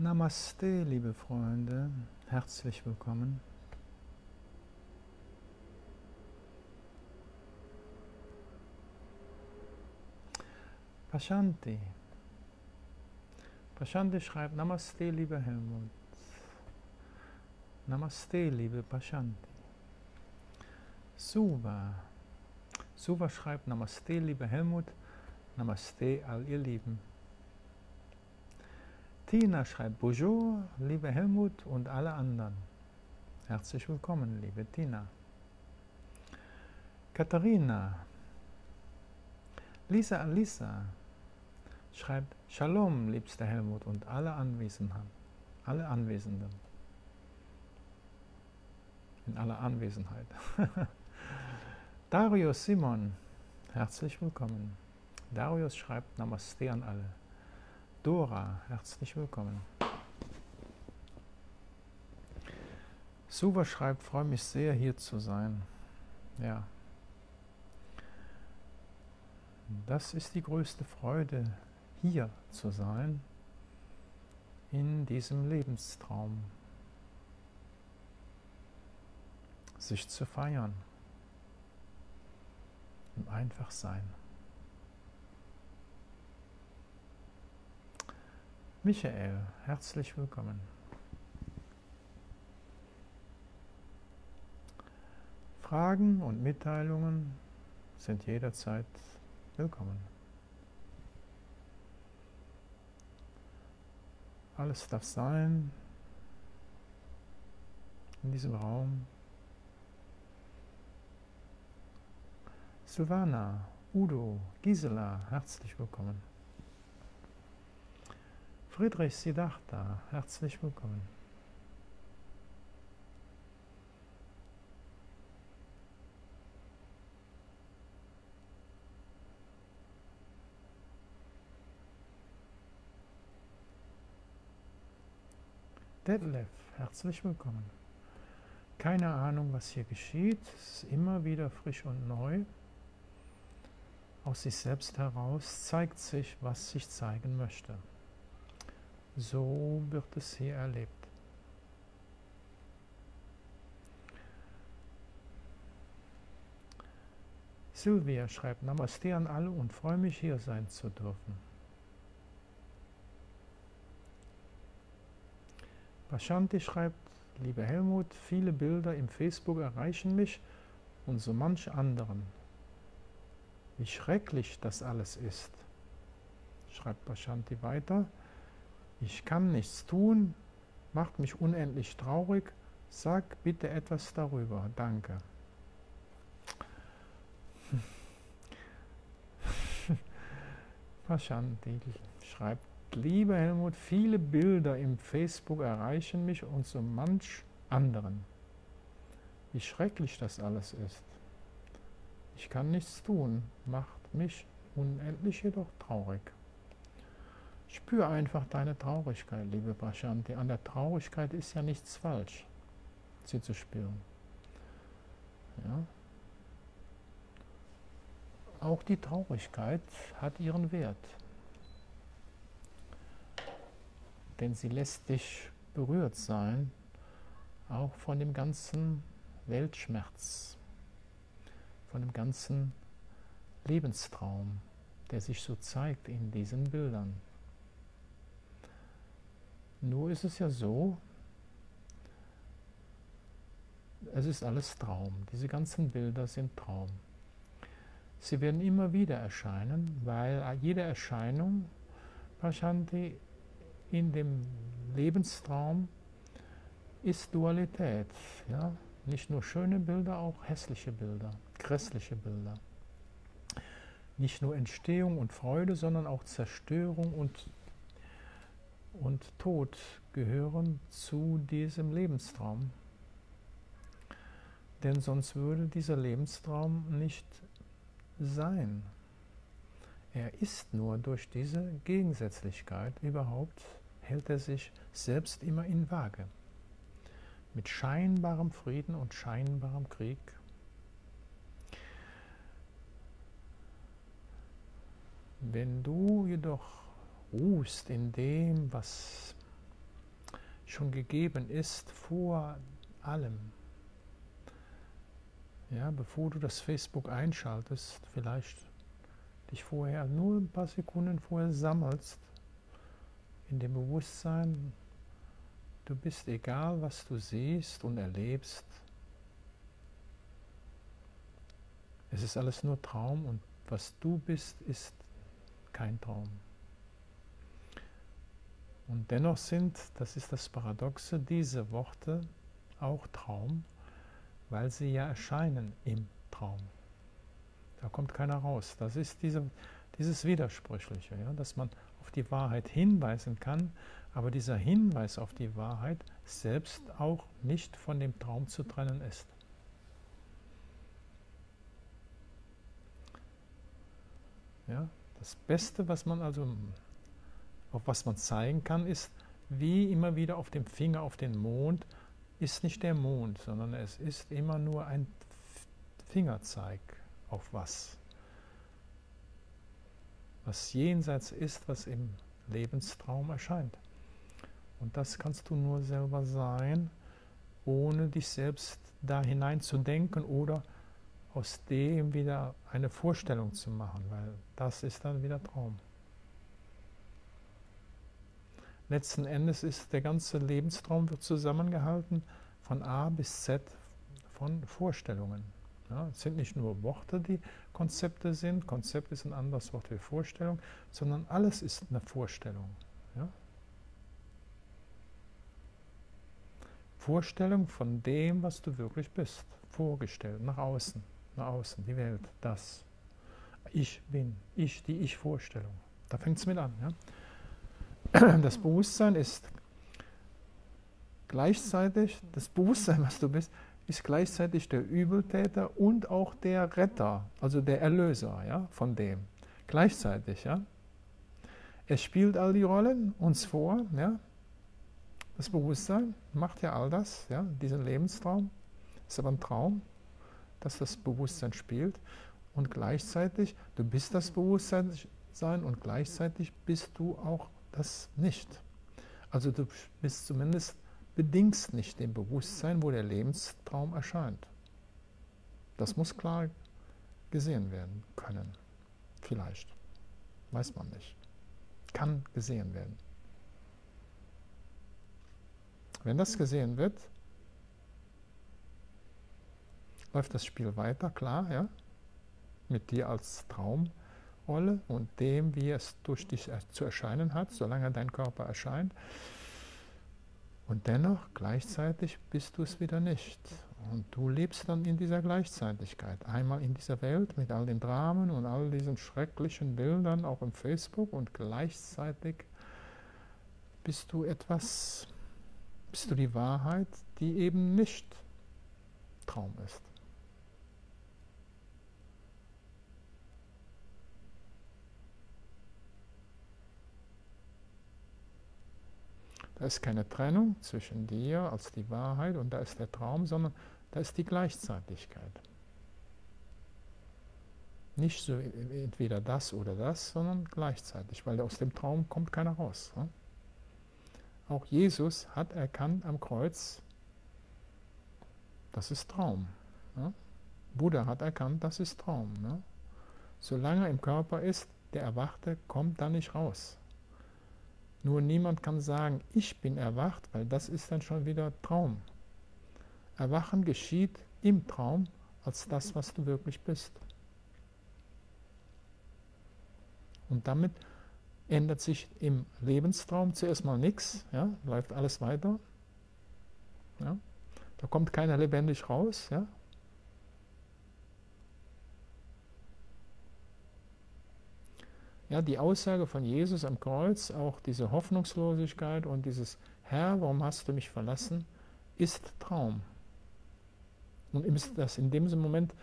Namaste, liebe Freunde, herzlich willkommen. Pashanti. Pashanti schreibt Namaste, lieber Helmut. Namaste, liebe Pashanti. Suva. Suva schreibt Namaste, lieber Helmut. Namaste, all ihr Lieben. Tina schreibt Bonjour, liebe Helmut und alle anderen. Herzlich willkommen, liebe Tina. Katharina. Lisa Alisa schreibt Shalom, liebster Helmut und alle Anwesenden. Alle Anwesenden. In aller Anwesenheit. Darius Simon, herzlich willkommen. Darius schreibt Namaste an alle. Dora, herzlich willkommen. Suva schreibt, freue mich sehr, hier zu sein. Ja. Das ist die größte Freude, hier zu sein, in diesem Lebenstraum. Sich zu feiern, im Einfachsein. Michael, herzlich willkommen. Fragen und Mitteilungen sind jederzeit willkommen. Alles darf sein in diesem Raum. Silvana, Udo, Gisela, herzlich willkommen. Friedrich Siddhartha, herzlich willkommen. Detlef, herzlich willkommen. Keine Ahnung, was hier geschieht. Es ist immer wieder frisch und neu. Aus sich selbst heraus zeigt sich, was sich zeigen möchte. So wird es hier erlebt. Sylvia schreibt Namaste an alle und freue mich hier sein zu dürfen. Bashanti schreibt, lieber Helmut, viele Bilder im Facebook erreichen mich und so manche anderen. Wie schrecklich das alles ist, schreibt Bashanti weiter. Ich kann nichts tun, macht mich unendlich traurig. Sag bitte etwas darüber. Danke. Pashanti schreibt, lieber Helmut, viele Bilder im Facebook erreichen mich und so manch anderen. Wie schrecklich das alles ist. Ich kann nichts tun, macht mich unendlich jedoch traurig. Spür einfach deine Traurigkeit, liebe Prashanti. An der Traurigkeit ist ja nichts falsch, sie zu spüren. Ja? Auch die Traurigkeit hat ihren Wert. Denn sie lässt dich berührt sein, auch von dem ganzen Weltschmerz, von dem ganzen Lebenstraum, der sich so zeigt in diesen Bildern. Nur ist es ja so, es ist alles Traum. Diese ganzen Bilder sind Traum. Sie werden immer wieder erscheinen, weil jede Erscheinung, Prashanti, in dem Lebenstraum ist Dualität. Ja? Nicht nur schöne Bilder, auch hässliche Bilder, grässliche Bilder. Nicht nur Entstehung und Freude, sondern auch Zerstörung und und Tod gehören zu diesem Lebenstraum. Denn sonst würde dieser Lebenstraum nicht sein. Er ist nur durch diese Gegensätzlichkeit überhaupt, hält er sich selbst immer in Waage. Mit scheinbarem Frieden und scheinbarem Krieg. Wenn du jedoch ruhst in dem, was schon gegeben ist vor allem. Ja, bevor du das Facebook einschaltest, vielleicht dich vorher nur ein paar Sekunden vorher sammelst, in dem Bewusstsein, du bist egal, was du siehst und erlebst. Es ist alles nur Traum und was du bist, ist kein Traum. Und dennoch sind, das ist das Paradoxe, diese Worte auch Traum, weil sie ja erscheinen im Traum. Da kommt keiner raus. Das ist diese, dieses Widersprüchliche, ja, dass man auf die Wahrheit hinweisen kann, aber dieser Hinweis auf die Wahrheit selbst auch nicht von dem Traum zu trennen ist. Ja, das Beste, was man also, auf was man zeigen kann, ist, wie immer wieder auf dem Finger auf den Mond, ist nicht der Mond, sondern es ist immer nur ein Fingerzeig auf was. Was jenseits ist, was im Lebenstraum erscheint. Und das kannst du nur selber sein, ohne dich selbst da hinein zu denken oder aus dem wieder eine Vorstellung zu machen, weil das ist dann wieder Traum. Letzten Endes ist der ganze Lebenstraum wird zusammengehalten von A bis Z von Vorstellungen. Ja, es sind nicht nur Worte, die Konzepte sind, Konzept ist ein anderes Wort für Vorstellung, sondern alles ist eine Vorstellung. Ja? Vorstellung von dem, was du wirklich bist, vorgestellt, nach außen, nach außen, die Welt, das. Ich bin, ich, die Ich-Vorstellung. Da fängt es mit an. Ja? Das Bewusstsein ist gleichzeitig, das Bewusstsein, was du bist, ist gleichzeitig der Übeltäter und auch der Retter, also der Erlöser ja, von dem. Gleichzeitig. Ja. Er spielt all die Rollen uns vor. Ja. Das Bewusstsein macht ja all das, ja, diesen Lebenstraum. Ist aber ein Traum, dass das Bewusstsein spielt. Und gleichzeitig, du bist das Bewusstsein und gleichzeitig bist du auch das nicht. Also du bist zumindest bedingst nicht dem Bewusstsein, wo der Lebenstraum erscheint. Das muss klar gesehen werden können. Vielleicht. Weiß man nicht. Kann gesehen werden. Wenn das gesehen wird, läuft das Spiel weiter, klar, ja? Mit dir als Traumrolle und dem, wie es durch dich zu erscheinen hat, solange dein Körper erscheint. Und dennoch, gleichzeitig bist du es wieder nicht. Und du lebst dann in dieser Gleichzeitigkeit. Einmal in dieser Welt mit all den Dramen und all diesen schrecklichen Bildern, auch im Facebook, und gleichzeitig bist du etwas, bist du die Wahrheit, die eben nicht Traum ist. Da ist keine Trennung zwischen dir als die Wahrheit und da ist der Traum, sondern da ist die Gleichzeitigkeit. Nicht so entweder das oder das, sondern gleichzeitig, weil aus dem Traum kommt keiner raus. Ne? Auch Jesus hat erkannt am Kreuz, das ist Traum. Ne? Buddha hat erkannt, das ist Traum. Ne? Solange er im Körper ist, der Erwachte kommt da nicht raus. Nur niemand kann sagen, ich bin erwacht, weil das ist dann schon wieder Traum. Erwachen geschieht im Traum als das, was du wirklich bist. Und damit ändert sich im Lebenstraum zuerst mal nichts, ja, läuft alles weiter. Ja. Da kommt keiner lebendig raus. Ja. Ja, die Aussage von Jesus am Kreuz, auch diese Hoffnungslosigkeit und dieses Herr, warum hast du mich verlassen, ist Traum. Und das in dem Moment,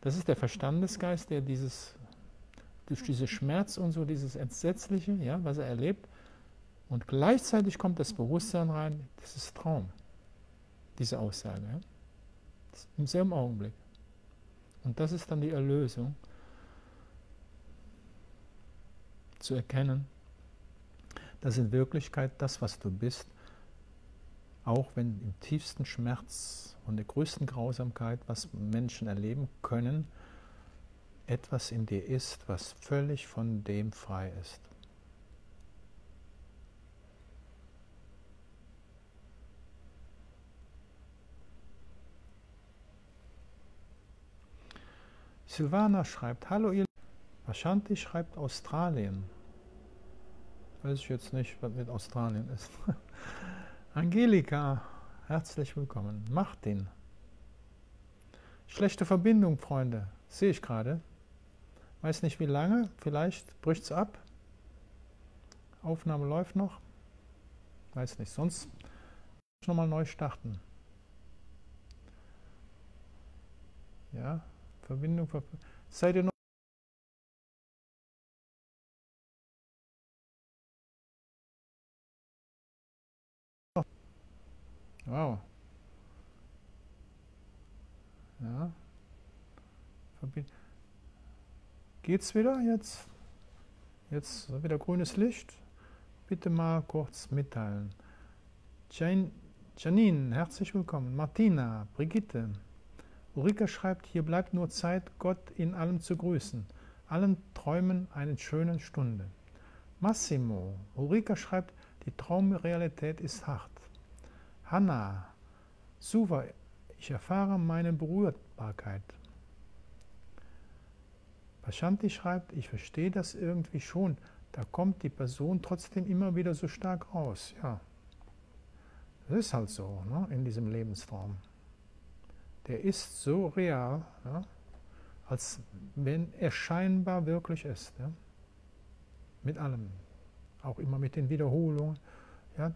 das ist der Verstandesgeist, der dieses, durch diese Schmerz und so, dieses Entsetzliche, ja, was er erlebt, und gleichzeitig kommt das Bewusstsein rein, das ist Traum, diese Aussage. Ja. Im selben Augenblick. Und das ist dann die Erlösung zu erkennen, dass in Wirklichkeit das, was du bist, auch wenn im tiefsten Schmerz und der größten Grausamkeit, was Menschen erleben können, etwas in dir ist, was völlig von dem frei ist. Silvana schreibt, hallo ihr. Ashanti schreibt Australien. Weiß ich jetzt nicht, was mit Australien ist. Angelika, herzlich willkommen. Martin. Schlechte Verbindung, Freunde. Sehe ich gerade. Weiß nicht wie lange. Vielleicht bricht es ab. Aufnahme läuft noch. Weiß nicht. Sonst nochmal neu starten. Ja, Verbindung. Seid ihr noch? Wow. Ja. Geht's wieder jetzt? Jetzt wieder grünes Licht. Bitte mal kurz mitteilen. Janine, herzlich willkommen. Martina, Brigitte. Ulrike schreibt, hier bleibt nur Zeit, Gott in allem zu grüßen. Allen Träumen eine schöne Stunde. Massimo, Ulrike schreibt, die Traumrealität ist hart. Hanna, Suva, ich erfahre meine Berührbarkeit. Pashanti schreibt, ich verstehe das irgendwie schon, da kommt die Person trotzdem immer wieder so stark raus. Ja, das ist halt so ne, in diesem Lebenstraum. Der ist so real, ja, als wenn er scheinbar wirklich ist. Ja, mit allem, auch immer mit den Wiederholungen. Ja,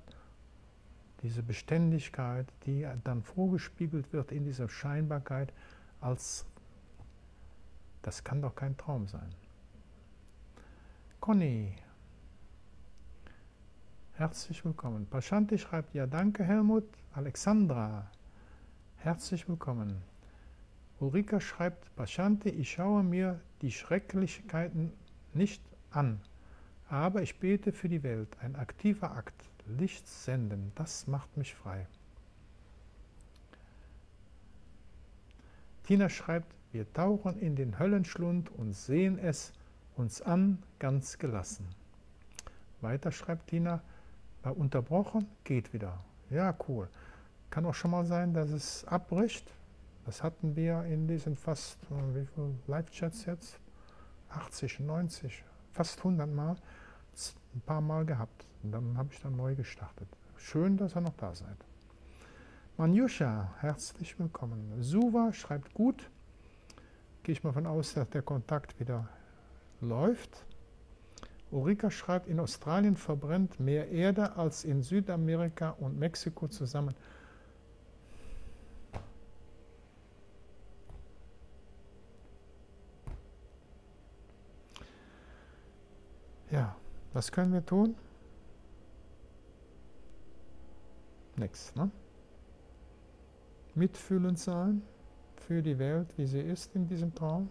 diese Beständigkeit, die dann vorgespiegelt wird in dieser Scheinbarkeit, als das kann doch kein Traum sein. Conny, herzlich willkommen. Pashanti schreibt, ja danke Helmut. Alexandra, herzlich willkommen. Ulrika schreibt, Pashanti, ich schaue mir die Schrecklichkeiten nicht an, aber ich bete für die Welt, ein aktiver Akt. Licht senden, das macht mich frei. Tina schreibt, wir tauchen in den Höllenschlund und sehen es uns an, ganz gelassen. Weiter schreibt Tina, bei unterbrochen geht wieder. Ja, cool. Kann auch schon mal sein, dass es abbricht. Das hatten wir in diesen fast, wie viele Live-Chats jetzt? 80, 90, fast 100 Mal, ein paar Mal gehabt. Und dann habe ich dann neu gestartet. Schön, dass ihr noch da seid. Manjuscha, herzlich willkommen. Suva schreibt gut. Gehe ich mal von aus, dass der Kontakt wieder läuft. Ulrika schreibt, in Australien verbrennt mehr Erde als in Südamerika und Mexiko zusammen. Ja, was können wir tun? nichts. Ne? Mitfühlend sein für die Welt, wie sie ist in diesem Traum.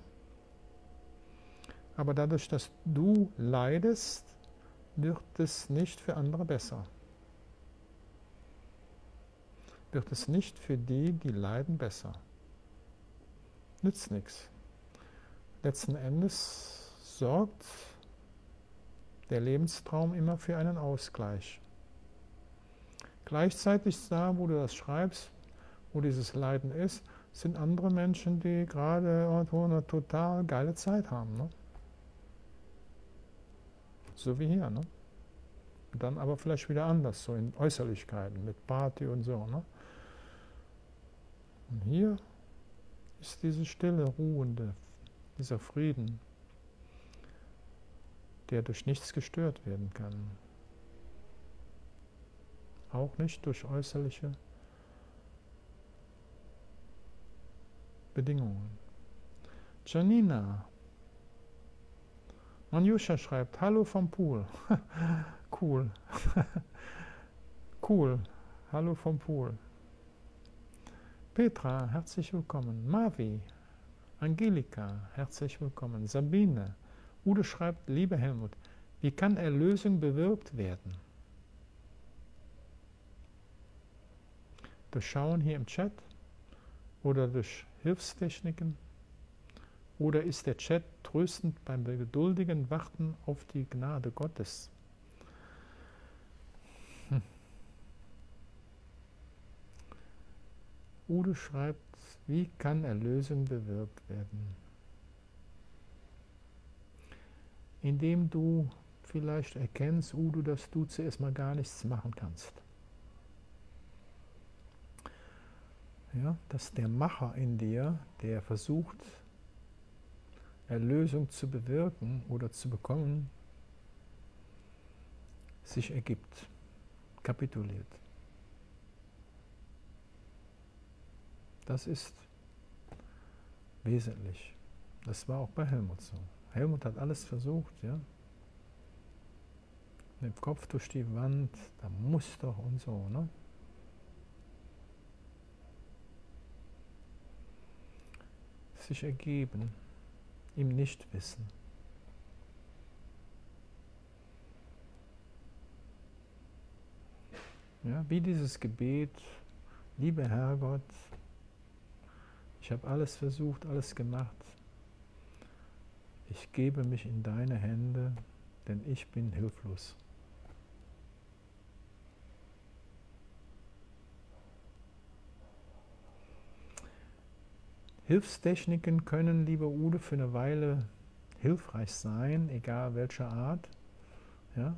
Aber dadurch, dass du leidest, wird es nicht für andere besser. Wird es nicht für die, die leiden, besser. Nützt nichts. Letzten Endes sorgt der Lebenstraum immer für einen Ausgleich. Gleichzeitig da, wo du das schreibst, wo dieses Leiden ist, sind andere Menschen, die gerade eine total geile Zeit haben. Ne? So wie hier. Ne? Dann aber vielleicht wieder anders, so in Äußerlichkeiten, mit Party und so. Ne? Und hier ist diese stille, ruhende, dieser Frieden, der durch nichts gestört werden kann auch nicht durch äußerliche Bedingungen. Janina. Manjuscha schreibt, hallo vom Pool. cool. cool. Hallo vom Pool. Petra, herzlich willkommen. Mavi. Angelika, herzlich willkommen. Sabine. Ude schreibt, liebe Helmut, wie kann Erlösung bewirkt werden? durchschauen hier im Chat oder durch Hilfstechniken? Oder ist der Chat tröstend beim geduldigen Warten auf die Gnade Gottes? Hm. Udo schreibt, wie kann Erlösung bewirkt werden? Indem du vielleicht erkennst, Udo, dass du zuerst mal gar nichts machen kannst. Ja, dass der Macher in dir, der versucht, Erlösung zu bewirken oder zu bekommen, sich ergibt, kapituliert. Das ist wesentlich. Das war auch bei Helmut so. Helmut hat alles versucht, ja. Mit dem Kopf durch die Wand, da muss doch und so, ne? Sich ergeben im Nichtwissen. Ja, wie dieses Gebet, lieber Herrgott, ich habe alles versucht, alles gemacht. Ich gebe mich in deine Hände, denn ich bin hilflos. Hilfstechniken können, lieber Ude, für eine Weile hilfreich sein, egal welcher Art. Ja?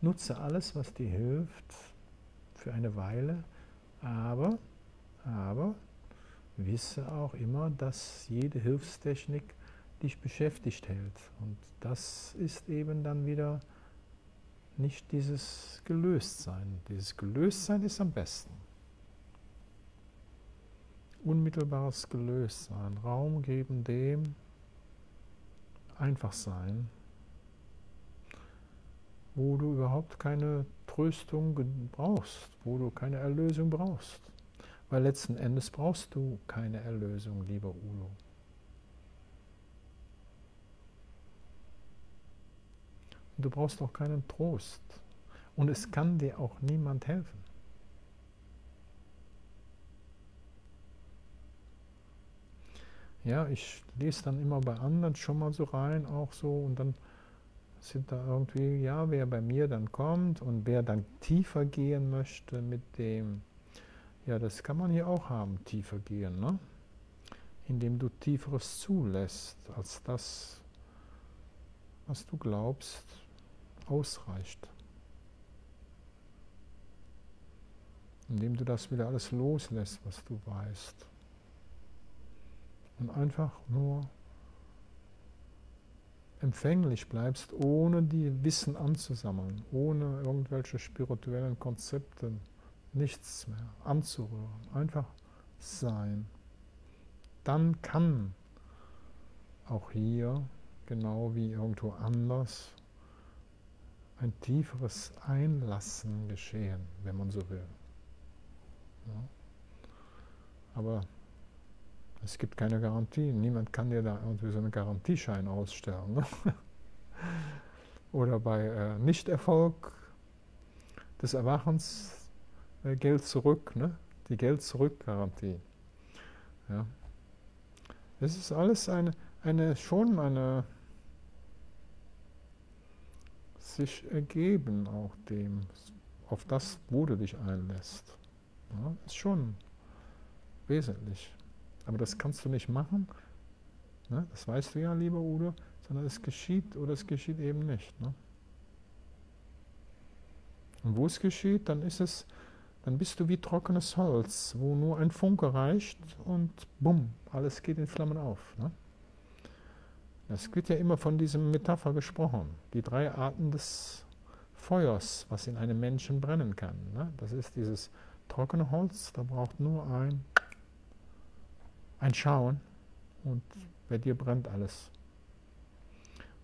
Nutze alles, was dir hilft, für eine Weile, aber, aber wisse auch immer, dass jede Hilfstechnik dich beschäftigt hält. Und das ist eben dann wieder nicht dieses Gelöstsein. Dieses Gelöstsein ist am besten unmittelbares Gelöstsein, Raum geben dem Einfachsein, wo du überhaupt keine Tröstung brauchst, wo du keine Erlösung brauchst. Weil letzten Endes brauchst du keine Erlösung, lieber Ulo. Du brauchst auch keinen Trost. Und es kann dir auch niemand helfen. Ja, ich lese dann immer bei anderen schon mal so rein, auch so, und dann sind da irgendwie, ja, wer bei mir dann kommt und wer dann tiefer gehen möchte mit dem, ja, das kann man hier auch haben, tiefer gehen, ne? indem du Tieferes zulässt, als das, was du glaubst, ausreicht. Indem du das wieder alles loslässt, was du weißt. Und einfach nur empfänglich bleibst, ohne die Wissen anzusammeln, ohne irgendwelche spirituellen Konzepte, nichts mehr anzurühren, einfach sein, dann kann auch hier, genau wie irgendwo anders, ein tieferes Einlassen geschehen, wenn man so will. Ja. Aber es gibt keine Garantie. Niemand kann dir da irgendwie so einen Garantieschein ausstellen. Ne? Oder bei äh, Nichterfolg des Erwachens äh, Geld zurück, ne? die Geld-Zurück-Garantie. Ja. Es ist alles eine, eine, schon eine sich ergeben auch dem, auf das, wo du dich einlässt. Ja, ist schon wesentlich. Aber das kannst du nicht machen, ne? das weißt du ja, lieber Udo, sondern es geschieht oder es geschieht eben nicht. Ne? Und wo es geschieht, dann ist es, dann bist du wie trockenes Holz, wo nur ein Funke reicht und bumm, alles geht in Flammen auf. Ne? Es wird ja immer von diesem Metapher gesprochen, die drei Arten des Feuers, was in einem Menschen brennen kann. Ne? Das ist dieses trockene Holz, da braucht nur ein ein Schauen und bei dir brennt alles.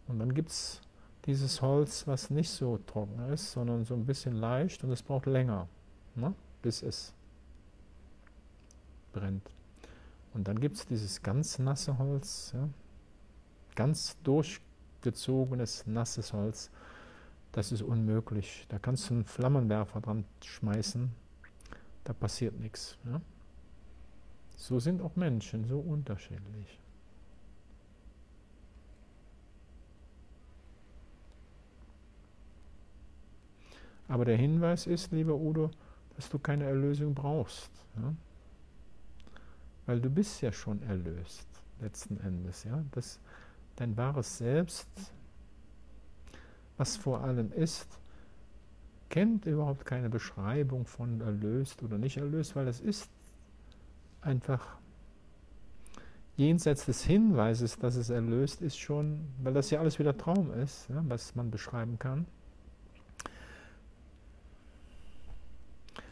Und dann gibt es dieses Holz, was nicht so trocken ist, sondern so ein bisschen leicht und es braucht länger, ne, bis es brennt. Und dann gibt es dieses ganz nasse Holz, ja, ganz durchgezogenes, nasses Holz. Das ist unmöglich. Da kannst du einen Flammenwerfer dran schmeißen. da passiert nichts. Ja? So sind auch Menschen, so unterschiedlich. Aber der Hinweis ist, lieber Udo, dass du keine Erlösung brauchst. Ja? Weil du bist ja schon erlöst, letzten Endes. Ja? Das, dein wahres Selbst, was vor allem ist, kennt überhaupt keine Beschreibung von erlöst oder nicht erlöst, weil es ist einfach jenseits des Hinweises, dass es erlöst ist, schon, weil das ja alles wieder Traum ist, ja, was man beschreiben kann.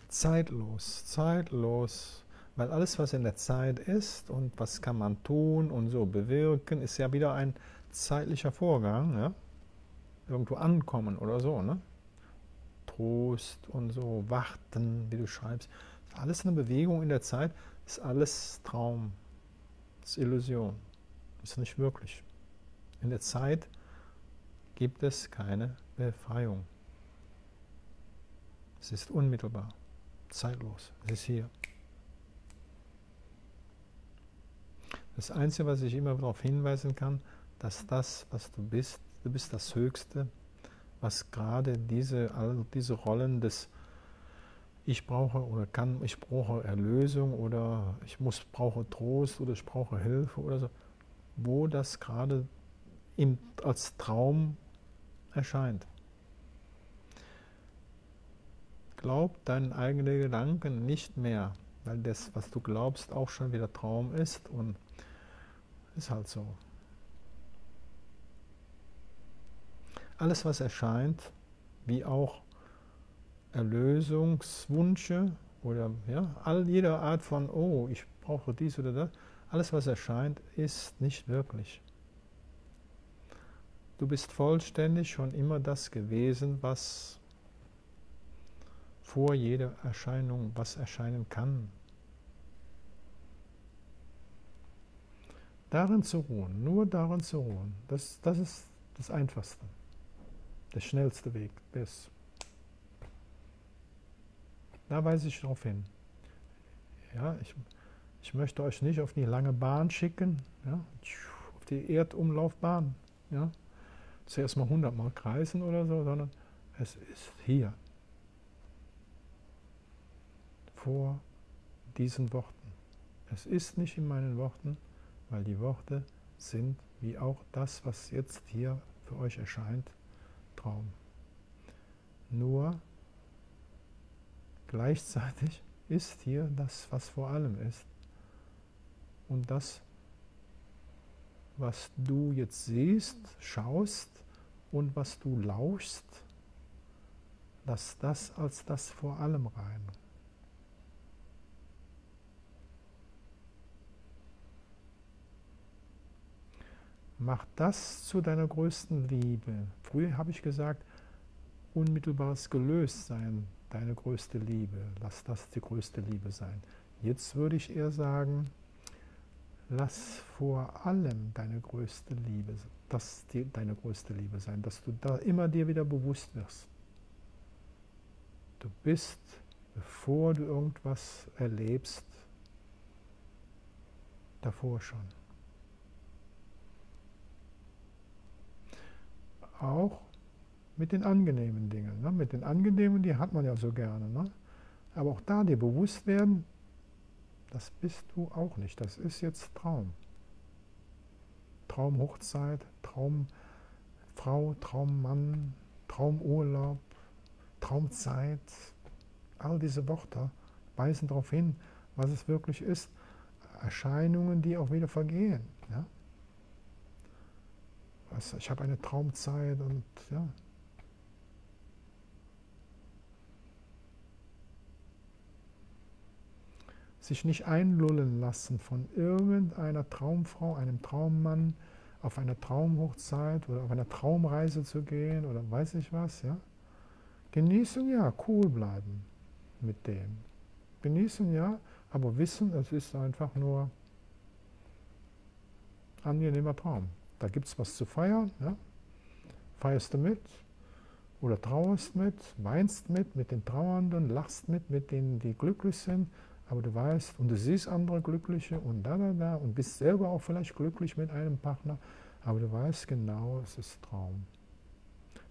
Zeitlos, zeitlos, weil alles, was in der Zeit ist und was kann man tun und so bewirken, ist ja wieder ein zeitlicher Vorgang, ja? irgendwo ankommen oder so. Ne? Trost und so, warten, wie du schreibst. Ist alles eine Bewegung in der Zeit, ist alles Traum, ist Illusion, ist nicht wirklich. In der Zeit gibt es keine Befreiung. Es ist unmittelbar, zeitlos, es ist hier. Das Einzige, was ich immer darauf hinweisen kann, dass das, was du bist, du bist das Höchste, was gerade diese, all diese Rollen des ich brauche oder kann, ich brauche Erlösung oder ich muss, brauche Trost oder ich brauche Hilfe oder so, wo das gerade im, als Traum erscheint. Glaub deinen eigenen Gedanken nicht mehr, weil das, was du glaubst, auch schon wieder Traum ist und ist halt so. Alles, was erscheint, wie auch Erlösungswünsche oder ja, all jede Art von, oh, ich brauche dies oder das, alles, was erscheint, ist nicht wirklich. Du bist vollständig schon immer das gewesen, was vor jeder Erscheinung, was erscheinen kann. Darin zu ruhen, nur darin zu ruhen, das, das ist das Einfachste der schnellste Weg. Das. Da weise ich darauf hin. Ja, ich, ich möchte euch nicht auf die lange Bahn schicken, ja, auf die Erdumlaufbahn. Ja, zuerst mal 100 Mal kreisen oder so, sondern es ist hier. Vor diesen Worten. Es ist nicht in meinen Worten, weil die Worte sind wie auch das, was jetzt hier für euch erscheint, Traum. Nur gleichzeitig ist hier das, was vor allem ist. Und das, was du jetzt siehst, schaust und was du lauschst, lass das als das vor allem rein. Mach das zu deiner größten Liebe. Früher habe ich gesagt, unmittelbares Gelöstsein, deine größte Liebe. Lass das die größte Liebe sein. Jetzt würde ich eher sagen, lass vor allem deine größte Liebe, das die, deine größte Liebe sein, dass du da immer dir wieder bewusst wirst. Du bist, bevor du irgendwas erlebst, davor schon. Auch mit den angenehmen Dingen. Ne? Mit den angenehmen, die hat man ja so gerne. Ne? Aber auch da dir bewusst werden, das bist du auch nicht. Das ist jetzt Traum. Traumhochzeit, Traumfrau, Traummann, Traumurlaub, Traumzeit. All diese Worte weisen darauf hin, was es wirklich ist. Erscheinungen, die auch wieder vergehen. Was, ich habe eine Traumzeit und ja. Sich nicht einlullen lassen von irgendeiner Traumfrau, einem Traummann, auf einer Traumhochzeit oder auf einer Traumreise zu gehen oder weiß ich was, ja. Genießen ja, cool bleiben mit dem. Genießen ja, aber wissen, es ist einfach nur angenehmer Traum. Da gibt es was zu feiern. Ja? Feierst du mit? oder trauerst mit, weinst mit, mit den Trauernden, lachst mit, mit denen, die glücklich sind, aber du weißt und du siehst andere Glückliche und da, da, da und bist selber auch vielleicht glücklich mit einem Partner, aber du weißt genau, es ist Traum.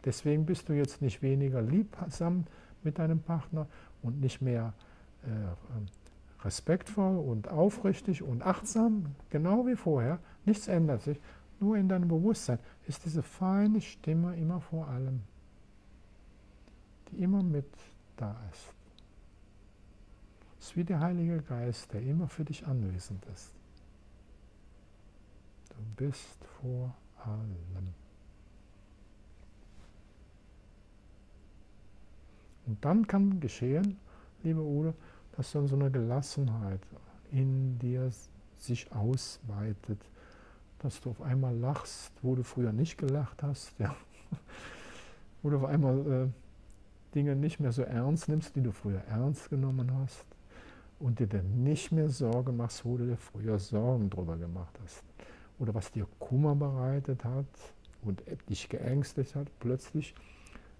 Deswegen bist du jetzt nicht weniger liebsam mit deinem Partner und nicht mehr äh, respektvoll und aufrichtig und achtsam, genau wie vorher. Nichts ändert sich. Nur in deinem Bewusstsein ist diese feine Stimme immer vor allem, die immer mit da ist. Es ist wie der Heilige Geist, der immer für dich anwesend ist. Du bist vor allem. Und dann kann geschehen, liebe Ude, dass dann so eine Gelassenheit in dir sich ausweitet, dass du auf einmal lachst, wo du früher nicht gelacht hast, ja. wo du auf einmal äh, Dinge nicht mehr so ernst nimmst, die du früher ernst genommen hast und dir dann nicht mehr Sorgen machst, wo du dir früher Sorgen drüber gemacht hast oder was dir Kummer bereitet hat und dich geängstigt hat, plötzlich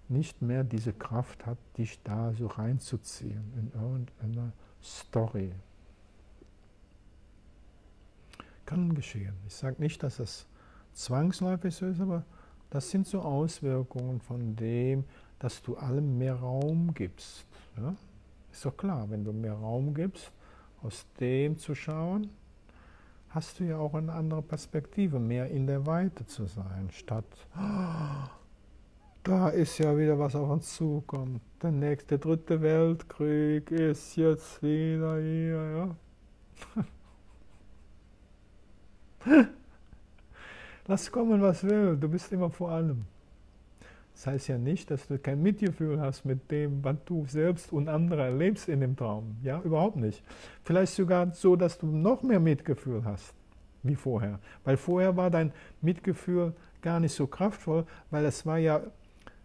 nicht mehr diese Kraft hat, dich da so reinzuziehen in irgendeine Story. Kann geschehen. Ich sage nicht, dass es zwangsläufig so ist, aber das sind so Auswirkungen von dem, dass du allem mehr Raum gibst. Ja? Ist doch klar, wenn du mehr Raum gibst, aus dem zu schauen, hast du ja auch eine andere Perspektive, mehr in der Weite zu sein, statt da ist ja wieder was auf uns zukommt. Der nächste dritte Weltkrieg ist jetzt wieder hier, ja. Lass kommen, was will, du bist immer vor allem. Das heißt ja nicht, dass du kein Mitgefühl hast mit dem, was du selbst und andere erlebst in dem Traum. Ja, überhaupt nicht. Vielleicht sogar so, dass du noch mehr Mitgefühl hast wie vorher. Weil vorher war dein Mitgefühl gar nicht so kraftvoll, weil es war ja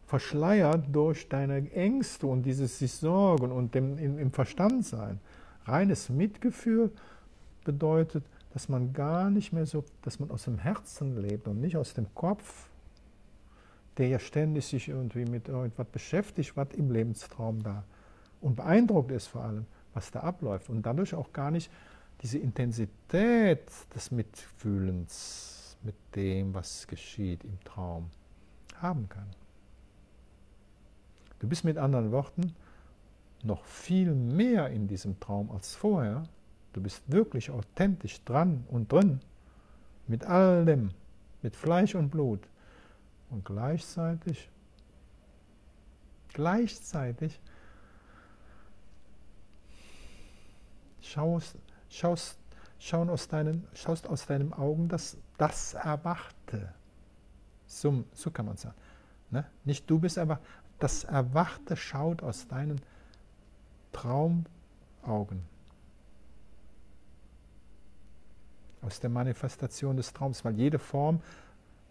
verschleiert durch deine Ängste und dieses sich Sorgen und dem, im, im Verstand sein. Reines Mitgefühl bedeutet, dass man gar nicht mehr so, dass man aus dem Herzen lebt und nicht aus dem Kopf, der ja ständig sich irgendwie mit irgendwas beschäftigt, was im Lebenstraum da und beeindruckt ist vor allem, was da abläuft und dadurch auch gar nicht diese Intensität des Mitfühlens mit dem, was geschieht im Traum haben kann. Du bist mit anderen Worten noch viel mehr in diesem Traum als vorher. Du bist wirklich authentisch dran und drin mit allem, mit Fleisch und Blut. Und gleichzeitig, gleichzeitig schaust, schaust, schauen aus deinen, schaust aus deinen Augen das, das Erwachte. So, so kann man sagen. Ne? Nicht du bist aber, das Erwachte schaut aus deinen Traumaugen. Aus der Manifestation des Traums, weil jede Form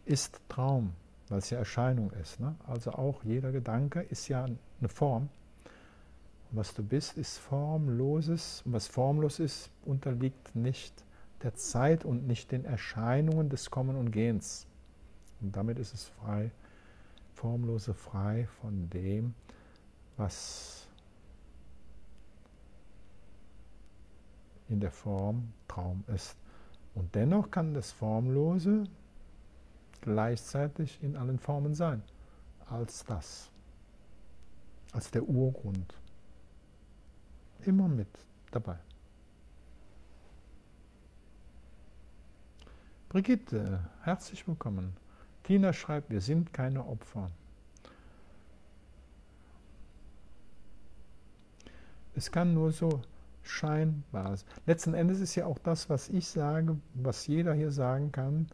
ist Traum, weil es ja Erscheinung ist. Ne? Also auch jeder Gedanke ist ja eine Form. Und was du bist, ist formloses. Und was formlos ist, unterliegt nicht der Zeit und nicht den Erscheinungen des Kommen und Gehens. Und damit ist es frei Formlose frei von dem, was in der Form Traum ist. Und dennoch kann das Formlose gleichzeitig in allen Formen sein, als das, als der Urgrund. Immer mit dabei. Brigitte, herzlich willkommen. Tina schreibt, wir sind keine Opfer. Es kann nur so scheinbar sein. Letzten Endes ist ja auch das, was ich sage, was jeder hier sagen kann,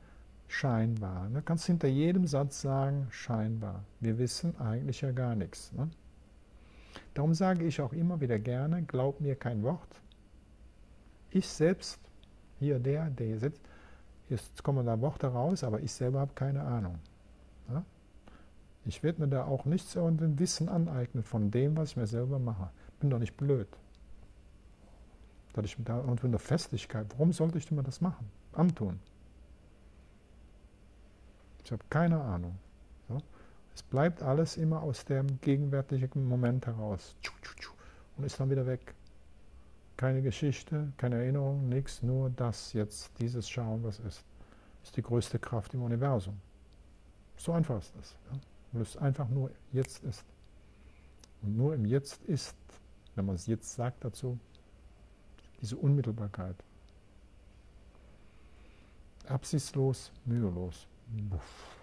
scheinbar. Du kannst hinter jedem Satz sagen, scheinbar. Wir wissen eigentlich ja gar nichts. Ne? Darum sage ich auch immer wieder gerne, glaub mir kein Wort. Ich selbst, hier der, der hier sitzt, Jetzt kommen da Worte raus, aber ich selber habe keine Ahnung. Ja? Ich werde mir da auch nichts und Wissen aneignen von dem, was ich mir selber mache. Ich bin doch nicht blöd. Da ich da irgendwie eine Festigkeit, warum sollte ich mir das machen? Antun. Ich habe keine Ahnung. So? Es bleibt alles immer aus dem gegenwärtigen Moment heraus und ist dann wieder weg. Keine Geschichte, keine Erinnerung, nichts, nur das jetzt, dieses Schauen, was ist. Ist die größte Kraft im Universum. So einfach ist das. Ja? Weil es einfach nur jetzt ist. Und nur im Jetzt ist, wenn man es jetzt sagt dazu, diese Unmittelbarkeit. Absichtslos, mühelos. Buff.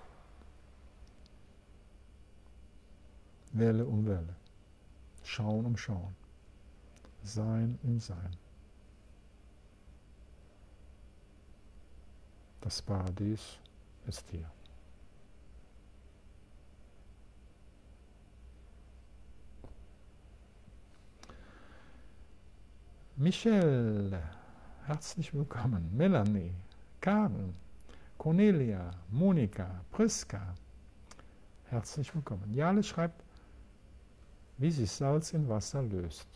Welle um Welle. Schauen um Schauen. Sein im Sein. Das Paradies ist hier. Michelle, herzlich willkommen. Melanie, Karen, Cornelia, Monika, Priska, herzlich willkommen. Jale schreibt, wie sich Salz in Wasser löst.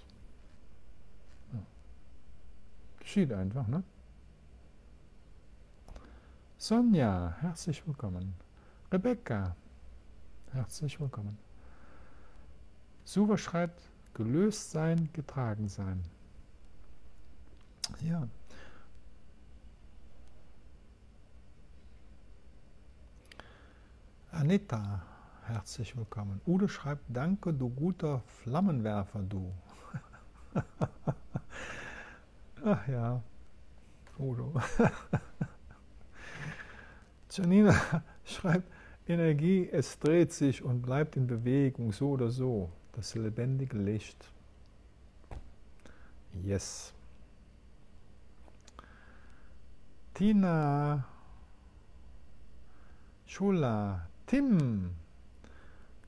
Geschieht einfach, ne? Sonja, herzlich willkommen. Rebecca, herzlich willkommen. Suva schreibt, gelöst sein, getragen sein. Ja, Anita, herzlich willkommen. Udo schreibt, danke, du guter Flammenwerfer, du. Ach ja, Udo. Janina schreibt, Energie, es dreht sich und bleibt in Bewegung, so oder so. Das lebendige Licht. Yes. Tina, Schula, Tim,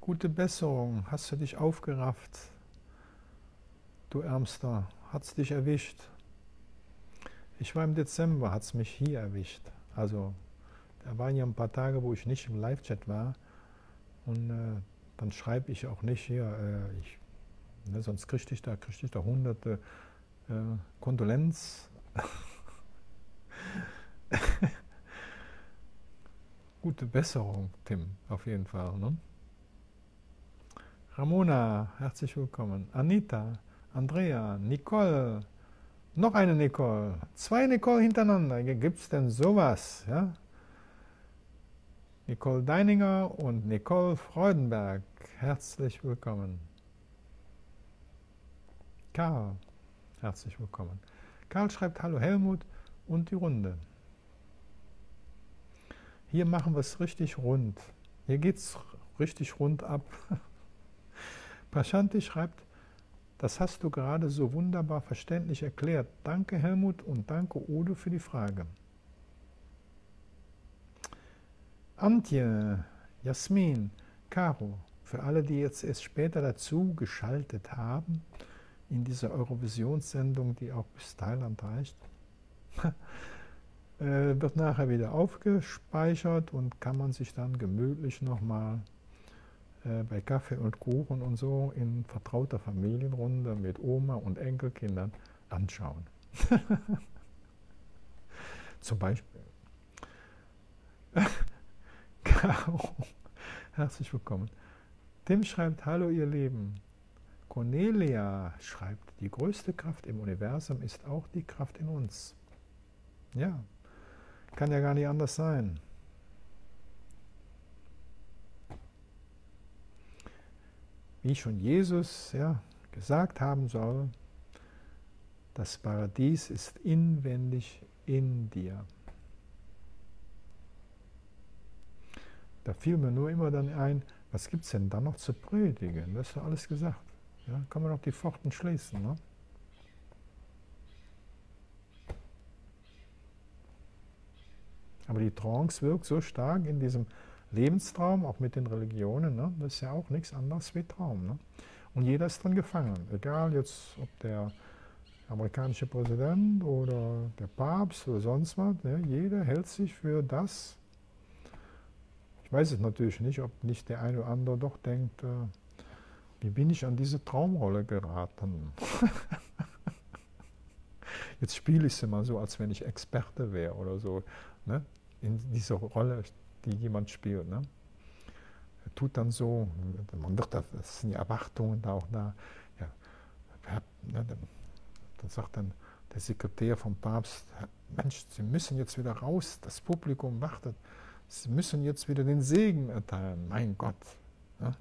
gute Besserung, hast du dich aufgerafft? Du Ärmster, hat's dich erwischt? Ich war im Dezember, hat's mich hier erwischt. Also, da waren ja ein paar Tage, wo ich nicht im Live-Chat war. Und äh, dann schreibe ich auch nicht hier, äh, ich, ne, sonst kriegte ich da, ich da hunderte äh, Kondolenz. Gute Besserung, Tim, auf jeden Fall. Ne? Ramona, herzlich willkommen. Anita, Andrea, Nicole, noch eine Nicole, zwei Nicole hintereinander. Gibt es denn sowas? Ja? Nicole Deininger und Nicole Freudenberg, herzlich willkommen. Karl, herzlich willkommen. Karl schreibt Hallo Helmut und die Runde. Hier machen wir es richtig rund. Hier geht es richtig rund ab. Pashanti schreibt, das hast du gerade so wunderbar verständlich erklärt. Danke Helmut und danke Udo für die Frage. Antje, Jasmin, Caro, für alle, die jetzt erst später dazu geschaltet haben, in dieser Eurovisionssendung, die auch bis Thailand reicht. äh, wird nachher wieder aufgespeichert und kann man sich dann gemütlich nochmal äh, bei Kaffee und Kuchen und so in vertrauter Familienrunde mit Oma und Enkelkindern anschauen. Zum Beispiel. Caro, herzlich willkommen. Tim schreibt, hallo ihr Lieben. Cornelia schreibt, die größte Kraft im Universum ist auch die Kraft in uns. Ja, kann ja gar nicht anders sein. Wie schon Jesus ja, gesagt haben soll, das Paradies ist inwendig in dir. Da fiel mir nur immer dann ein, was gibt es denn da noch zu predigen? Das ist doch alles gesagt. Ja, kann man doch die Pforten schließen. Ne? Aber die Trance wirkt so stark in diesem Lebenstraum, auch mit den Religionen, ne? das ist ja auch nichts anderes wie Traum. Ne? Und jeder ist dran gefangen, egal jetzt, ob der amerikanische Präsident oder der Papst oder sonst was, ne? jeder hält sich für das. Ich weiß es natürlich nicht, ob nicht der eine oder andere doch denkt, äh, wie bin ich an diese Traumrolle geraten? Jetzt spiele ich sie mal so, als wenn ich Experte wäre oder so. Ne? In dieser Rolle, die jemand spielt. Ne? tut dann so, man wird da, das sind die Erwartungen da auch da. Ja, ne, dann sagt dann der Sekretär vom Papst, Mensch, Sie müssen jetzt wieder raus, das Publikum wartet, Sie müssen jetzt wieder den Segen erteilen, mein Gott. Ne?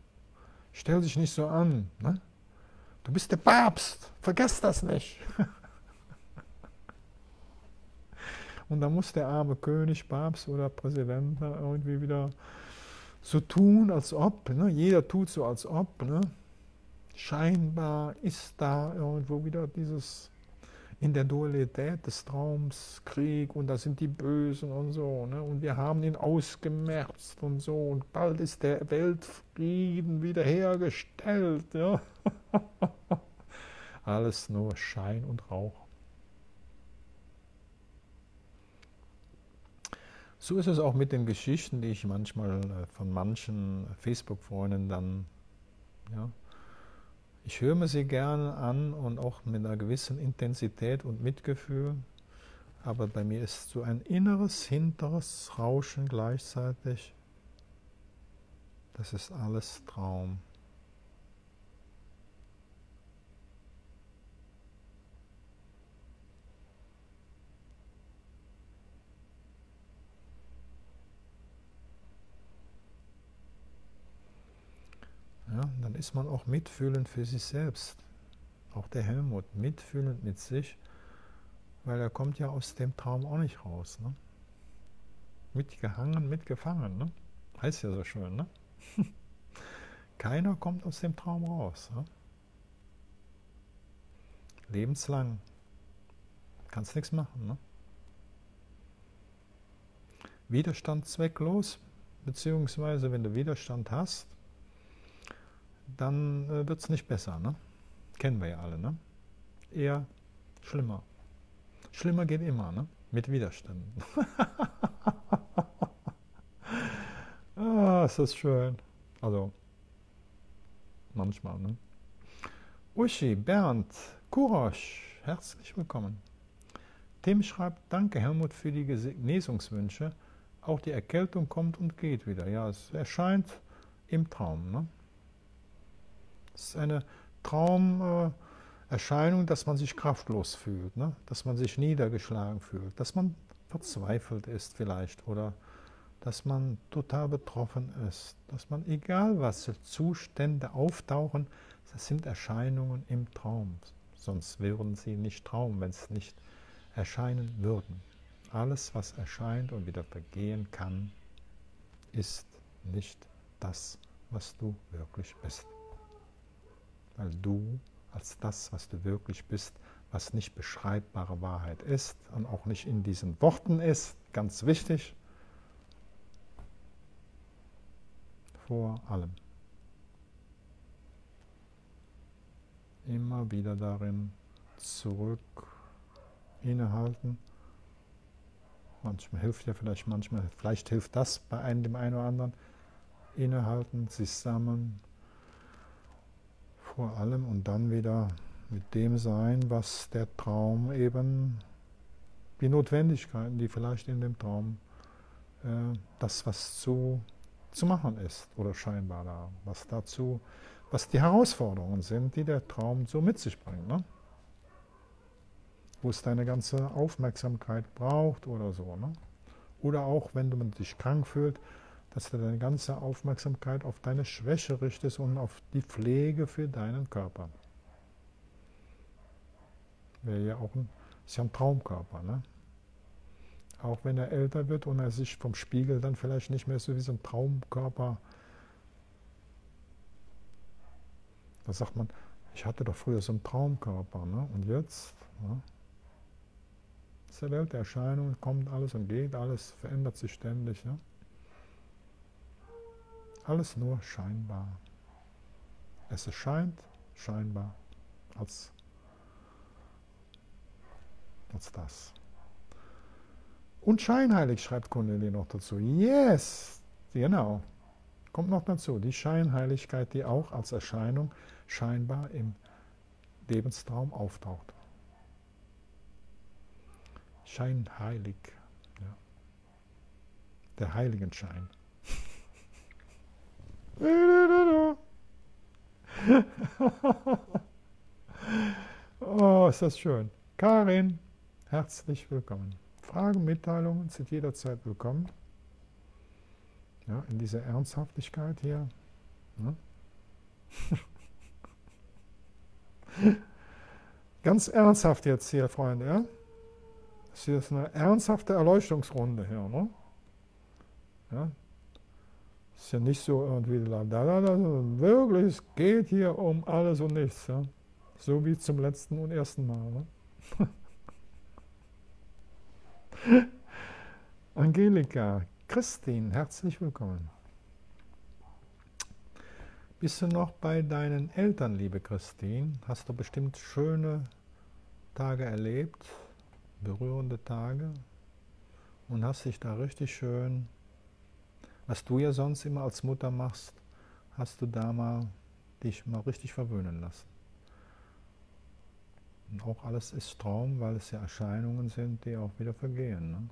Stell dich nicht so an. Ne? Du bist der Papst, vergesst das nicht. Und dann muss der arme König, Papst oder Präsident irgendwie wieder so tun, als ob. Ne? Jeder tut so, als ob. Ne? Scheinbar ist da irgendwo wieder dieses in der Dualität des Traums Krieg und da sind die Bösen und so. Ne? Und wir haben ihn ausgemerzt und so. Und bald ist der Weltfrieden wiederhergestellt. Ja? Alles nur Schein und Rauch. So ist es auch mit den Geschichten, die ich manchmal äh, von manchen Facebook-Freunden dann, ja, ich höre mir sie gerne an und auch mit einer gewissen Intensität und Mitgefühl, aber bei mir ist so ein inneres, hinteres Rauschen gleichzeitig. Das ist alles Traum. Ja, dann ist man auch mitfühlend für sich selbst. Auch der Helmut, mitfühlend mit sich, weil er kommt ja aus dem Traum auch nicht raus. Ne? Mitgehangen, mitgefangen. Ne? Heißt ja so schön. Ne? Keiner kommt aus dem Traum raus. Ne? Lebenslang. Kannst nichts machen. Ne? Widerstand zwecklos, beziehungsweise wenn du Widerstand hast, dann äh, wird es nicht besser. Ne? Kennen wir ja alle. Ne? Eher schlimmer. Schlimmer geht immer, ne? mit Widerständen. ah, ist das schön. Also, manchmal. Ne? Uschi, Bernd, Kurosch, herzlich willkommen. Tim schreibt, danke Helmut für die Genesungswünsche. Auch die Erkältung kommt und geht wieder. Ja, es erscheint im Traum. Ne? Es ist eine Traumerscheinung, dass man sich kraftlos fühlt, ne? dass man sich niedergeschlagen fühlt, dass man verzweifelt ist vielleicht oder dass man total betroffen ist, dass man, egal was Zustände auftauchen, das sind Erscheinungen im Traum. Sonst wären sie nicht Traum, wenn es nicht erscheinen würden. Alles, was erscheint und wieder vergehen kann, ist nicht das, was du wirklich bist weil du als das, was du wirklich bist, was nicht beschreibbare Wahrheit ist und auch nicht in diesen Worten ist, ganz wichtig, vor allem. Immer wieder darin zurück, innehalten. Manchmal hilft ja vielleicht manchmal, vielleicht hilft das bei einem dem einen oder anderen. Innehalten, sich sammeln, vor allem und dann wieder mit dem sein, was der Traum eben, die Notwendigkeiten, die vielleicht in dem Traum äh, das, was zu, zu machen ist oder scheinbar da, was dazu, was die Herausforderungen sind, die der Traum so mit sich bringt. Ne? Wo es deine ganze Aufmerksamkeit braucht oder so. Ne? Oder auch, wenn du dich krank fühlst, dass du deine ganze Aufmerksamkeit auf deine Schwäche richtest und auf die Pflege für deinen Körper. Wäre ja auch ein, ist ja ein Traumkörper, ne? Auch wenn er älter wird und er sich vom Spiegel dann vielleicht nicht mehr so wie so ein Traumkörper. Da sagt man, ich hatte doch früher so einen Traumkörper, ne? Und jetzt? Ne? ist der Welt der Erscheinung, kommt alles und geht, alles verändert sich ständig. Ne? Alles nur scheinbar. Es erscheint scheinbar als, als das. Und scheinheilig schreibt Cornelie noch dazu. Yes, genau. Kommt noch dazu. Die Scheinheiligkeit, die auch als Erscheinung scheinbar im Lebenstraum auftaucht. Scheinheilig. Ja. Der Heiligenschein. oh, ist das schön. Karin, herzlich willkommen. Fragen, Mitteilungen sind jederzeit willkommen. Ja, in dieser Ernsthaftigkeit hier. Ja. Ganz ernsthaft jetzt hier, Freunde. Ja? Das ist eine ernsthafte Erleuchtungsrunde hier. Ne? Ja? Ist ja nicht so irgendwie da, da, da, da, wirklich, es geht hier um alles und nichts. Ja? So wie zum letzten und ersten Mal. Ne? Angelika, Christine, herzlich willkommen. Bist du noch bei deinen Eltern, liebe Christine? Hast du bestimmt schöne Tage erlebt, berührende Tage und hast dich da richtig schön, was du ja sonst immer als Mutter machst, hast du da mal dich mal richtig verwöhnen lassen. Und auch alles ist Traum, weil es ja Erscheinungen sind, die auch wieder vergehen. Ne?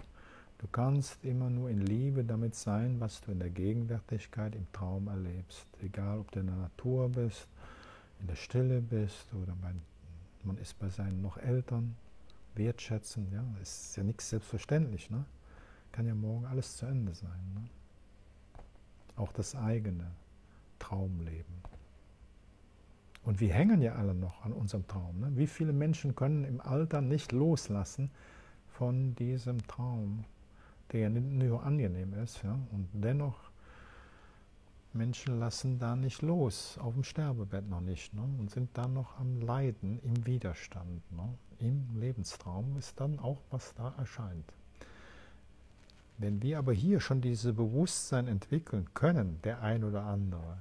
Du kannst immer nur in Liebe damit sein, was du in der Gegenwärtigkeit im Traum erlebst. Egal, ob du in der Natur bist, in der Stille bist oder bei, man ist bei seinen noch Eltern. Wertschätzen, ja, ist ja nichts selbstverständlich. Ne? Kann ja morgen alles zu Ende sein. Ne? Auch das eigene Traumleben. Und wir hängen ja alle noch an unserem Traum. Ne? Wie viele Menschen können im Alter nicht loslassen von diesem Traum? der ja nicht nur angenehm ist. Ja? Und dennoch, Menschen lassen da nicht los, auf dem Sterbebett noch nicht, ne? und sind dann noch am Leiden, im Widerstand. Ne? Im Lebenstraum ist dann auch, was da erscheint. Wenn wir aber hier schon dieses Bewusstsein entwickeln können, der ein oder andere,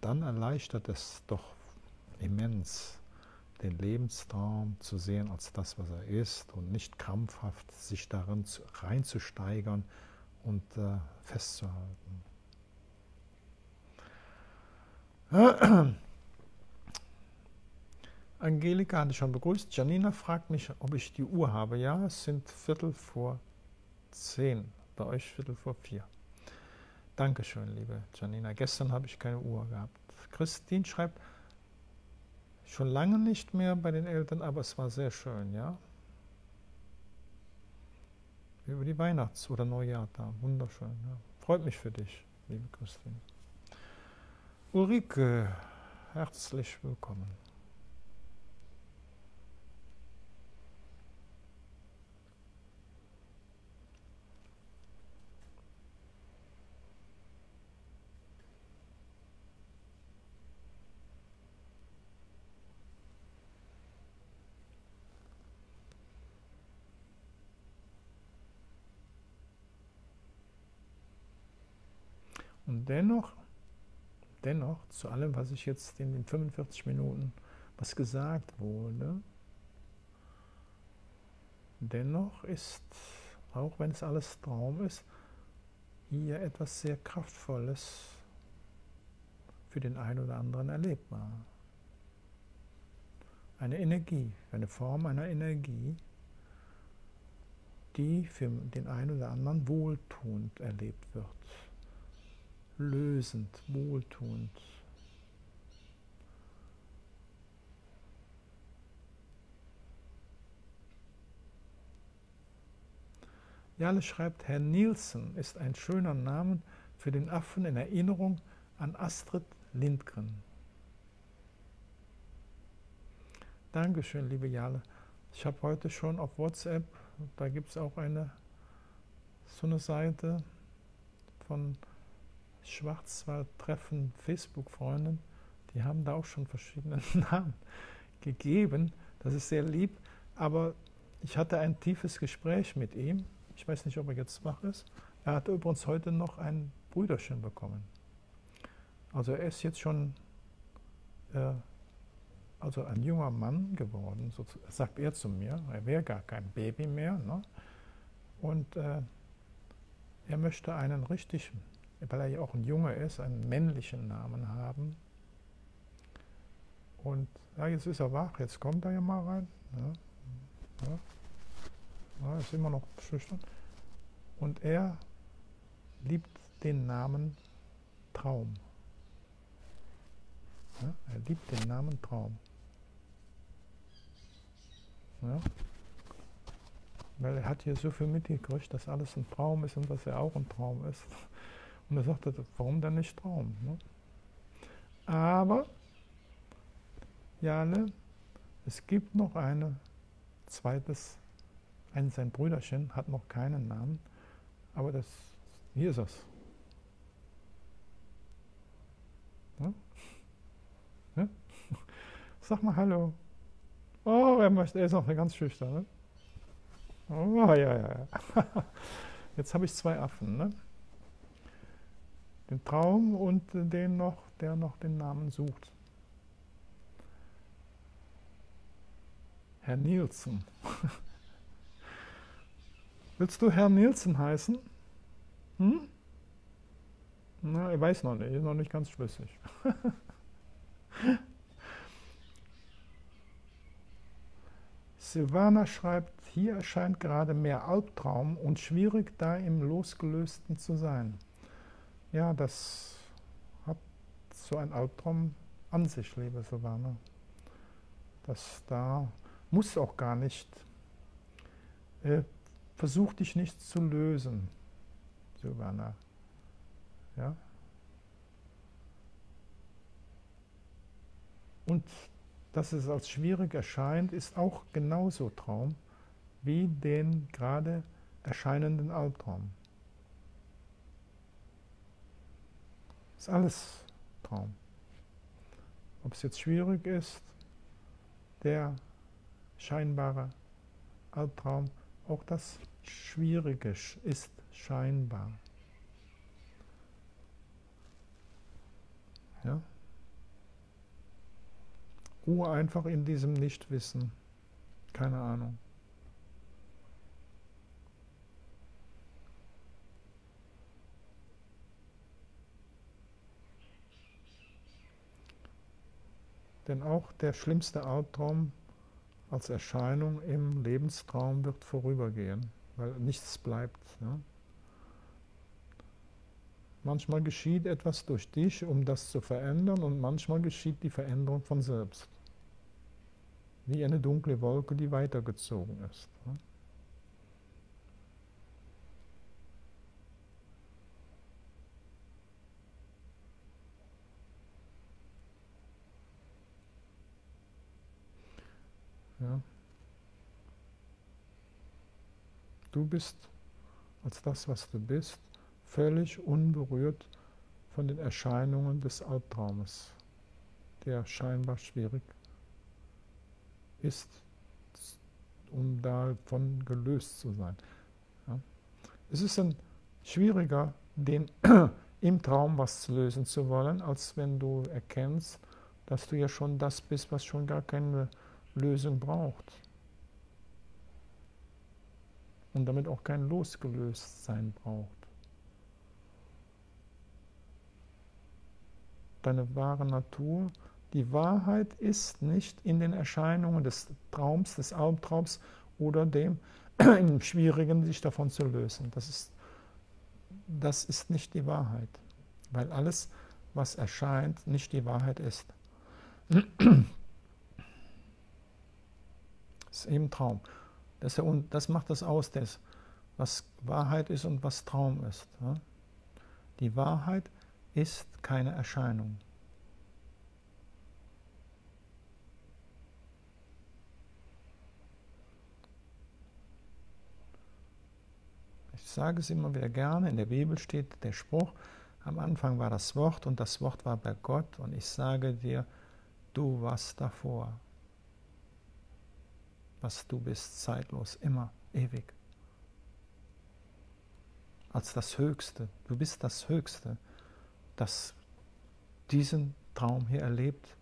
dann erleichtert es doch immens, den Lebenstraum zu sehen als das, was er ist und nicht krampfhaft sich darin zu, reinzusteigern und äh, festzuhalten. Angelika hatte schon begrüßt. Janina fragt mich, ob ich die Uhr habe. Ja, es sind Viertel vor zehn. Bei euch Viertel vor vier. Dankeschön, liebe Janina. Gestern habe ich keine Uhr gehabt. Christine schreibt, Schon lange nicht mehr bei den Eltern, aber es war sehr schön, ja. Über die Weihnachts- oder Neujahr da. Wunderschön. Ja. Freut mich für dich, liebe Christine. Ulrike, herzlich willkommen. Dennoch, dennoch, zu allem, was ich jetzt in den 45 Minuten, was gesagt wurde, dennoch ist, auch wenn es alles Traum ist, hier etwas sehr Kraftvolles für den einen oder anderen erlebbar. Eine Energie, eine Form einer Energie, die für den einen oder anderen wohltuend erlebt wird lösend, wohltuend. Jale schreibt, Herr Nielsen ist ein schöner Name für den Affen in Erinnerung an Astrid Lindgren. Dankeschön, liebe Jale. Ich habe heute schon auf WhatsApp, da gibt es auch eine so eine Seite von Schwarzwald-Treffen Facebook-Freunden, die haben da auch schon verschiedene Namen gegeben. Das ist sehr lieb, aber ich hatte ein tiefes Gespräch mit ihm. Ich weiß nicht, ob er jetzt wach ist. Er hat übrigens heute noch ein Brüderchen bekommen. Also er ist jetzt schon äh, also ein junger Mann geworden, so sagt er zu mir. Er wäre gar kein Baby mehr. Ne? Und äh, er möchte einen richtigen weil er ja auch ein Junge ist, einen männlichen Namen haben. Und ja, jetzt ist er wach, jetzt kommt er ja mal rein. Ja, ja, ja ist immer noch schüchtern. Und er liebt den Namen Traum. Ja, er liebt den Namen Traum. Ja? Weil er hat hier so viel mitgekriegt, dass alles ein Traum ist und dass er auch ein Traum ist. Und er sagte, warum dann nicht Traum? Ne? Aber, Jale, es gibt noch eine zweites, ein sein Brüderchen hat noch keinen Namen, aber das, hier ist es. Ja? Ja? Sag mal Hallo. Oh, er, möchte, er ist noch ganz schüchtern. Ne? Oh, ja, ja, ja. Jetzt habe ich zwei Affen. Ne? Den Traum und den noch, der noch den Namen sucht. Herr Nielsen. Willst du Herr Nielsen heißen? Hm? Na, ich weiß noch nicht, ist noch nicht ganz schlüssig. Silvana schreibt, hier erscheint gerade mehr Albtraum und schwierig, da im Losgelösten zu sein. Ja, das hat so ein Albtraum an sich, liebe Silvana. Das da muss auch gar nicht. Äh, versuch dich nicht zu lösen, Silvana. Ja? Und dass es als schwierig erscheint, ist auch genauso Traum wie den gerade erscheinenden Albtraum. Ist alles Traum. Ob es jetzt schwierig ist, der scheinbare Albtraum, auch das Schwierige ist scheinbar. Ja? Ruhe einfach in diesem Nichtwissen. Keine Ahnung. Denn auch der schlimmste Albtraum als Erscheinung im Lebenstraum wird vorübergehen, weil nichts bleibt. Ja? Manchmal geschieht etwas durch dich, um das zu verändern, und manchmal geschieht die Veränderung von selbst wie eine dunkle Wolke, die weitergezogen ist. Ja. Du bist als das, was du bist, völlig unberührt von den Erscheinungen des Albtraumes, der scheinbar schwierig ist um davon gelöst zu sein. Ja. Es ist ein schwieriger, den im Traum was zu lösen zu wollen, als wenn du erkennst, dass du ja schon das bist, was schon gar keine Lösung braucht. Und damit auch kein Losgelöstsein braucht. Deine wahre Natur die Wahrheit ist nicht in den Erscheinungen des Traums, des Albtraums oder dem im Schwierigen, sich davon zu lösen. Das ist, das ist nicht die Wahrheit, weil alles, was erscheint, nicht die Wahrheit ist. Ist eben Traum. Das, das macht das aus, das, was Wahrheit ist und was Traum ist. Die Wahrheit ist keine Erscheinung. Ich sage es immer wieder gerne, in der Bibel steht der Spruch, am Anfang war das Wort und das Wort war bei Gott und ich sage dir, du warst davor. Was du bist, zeitlos, immer, ewig. Als das Höchste, du bist das Höchste, das diesen Traum hier erlebt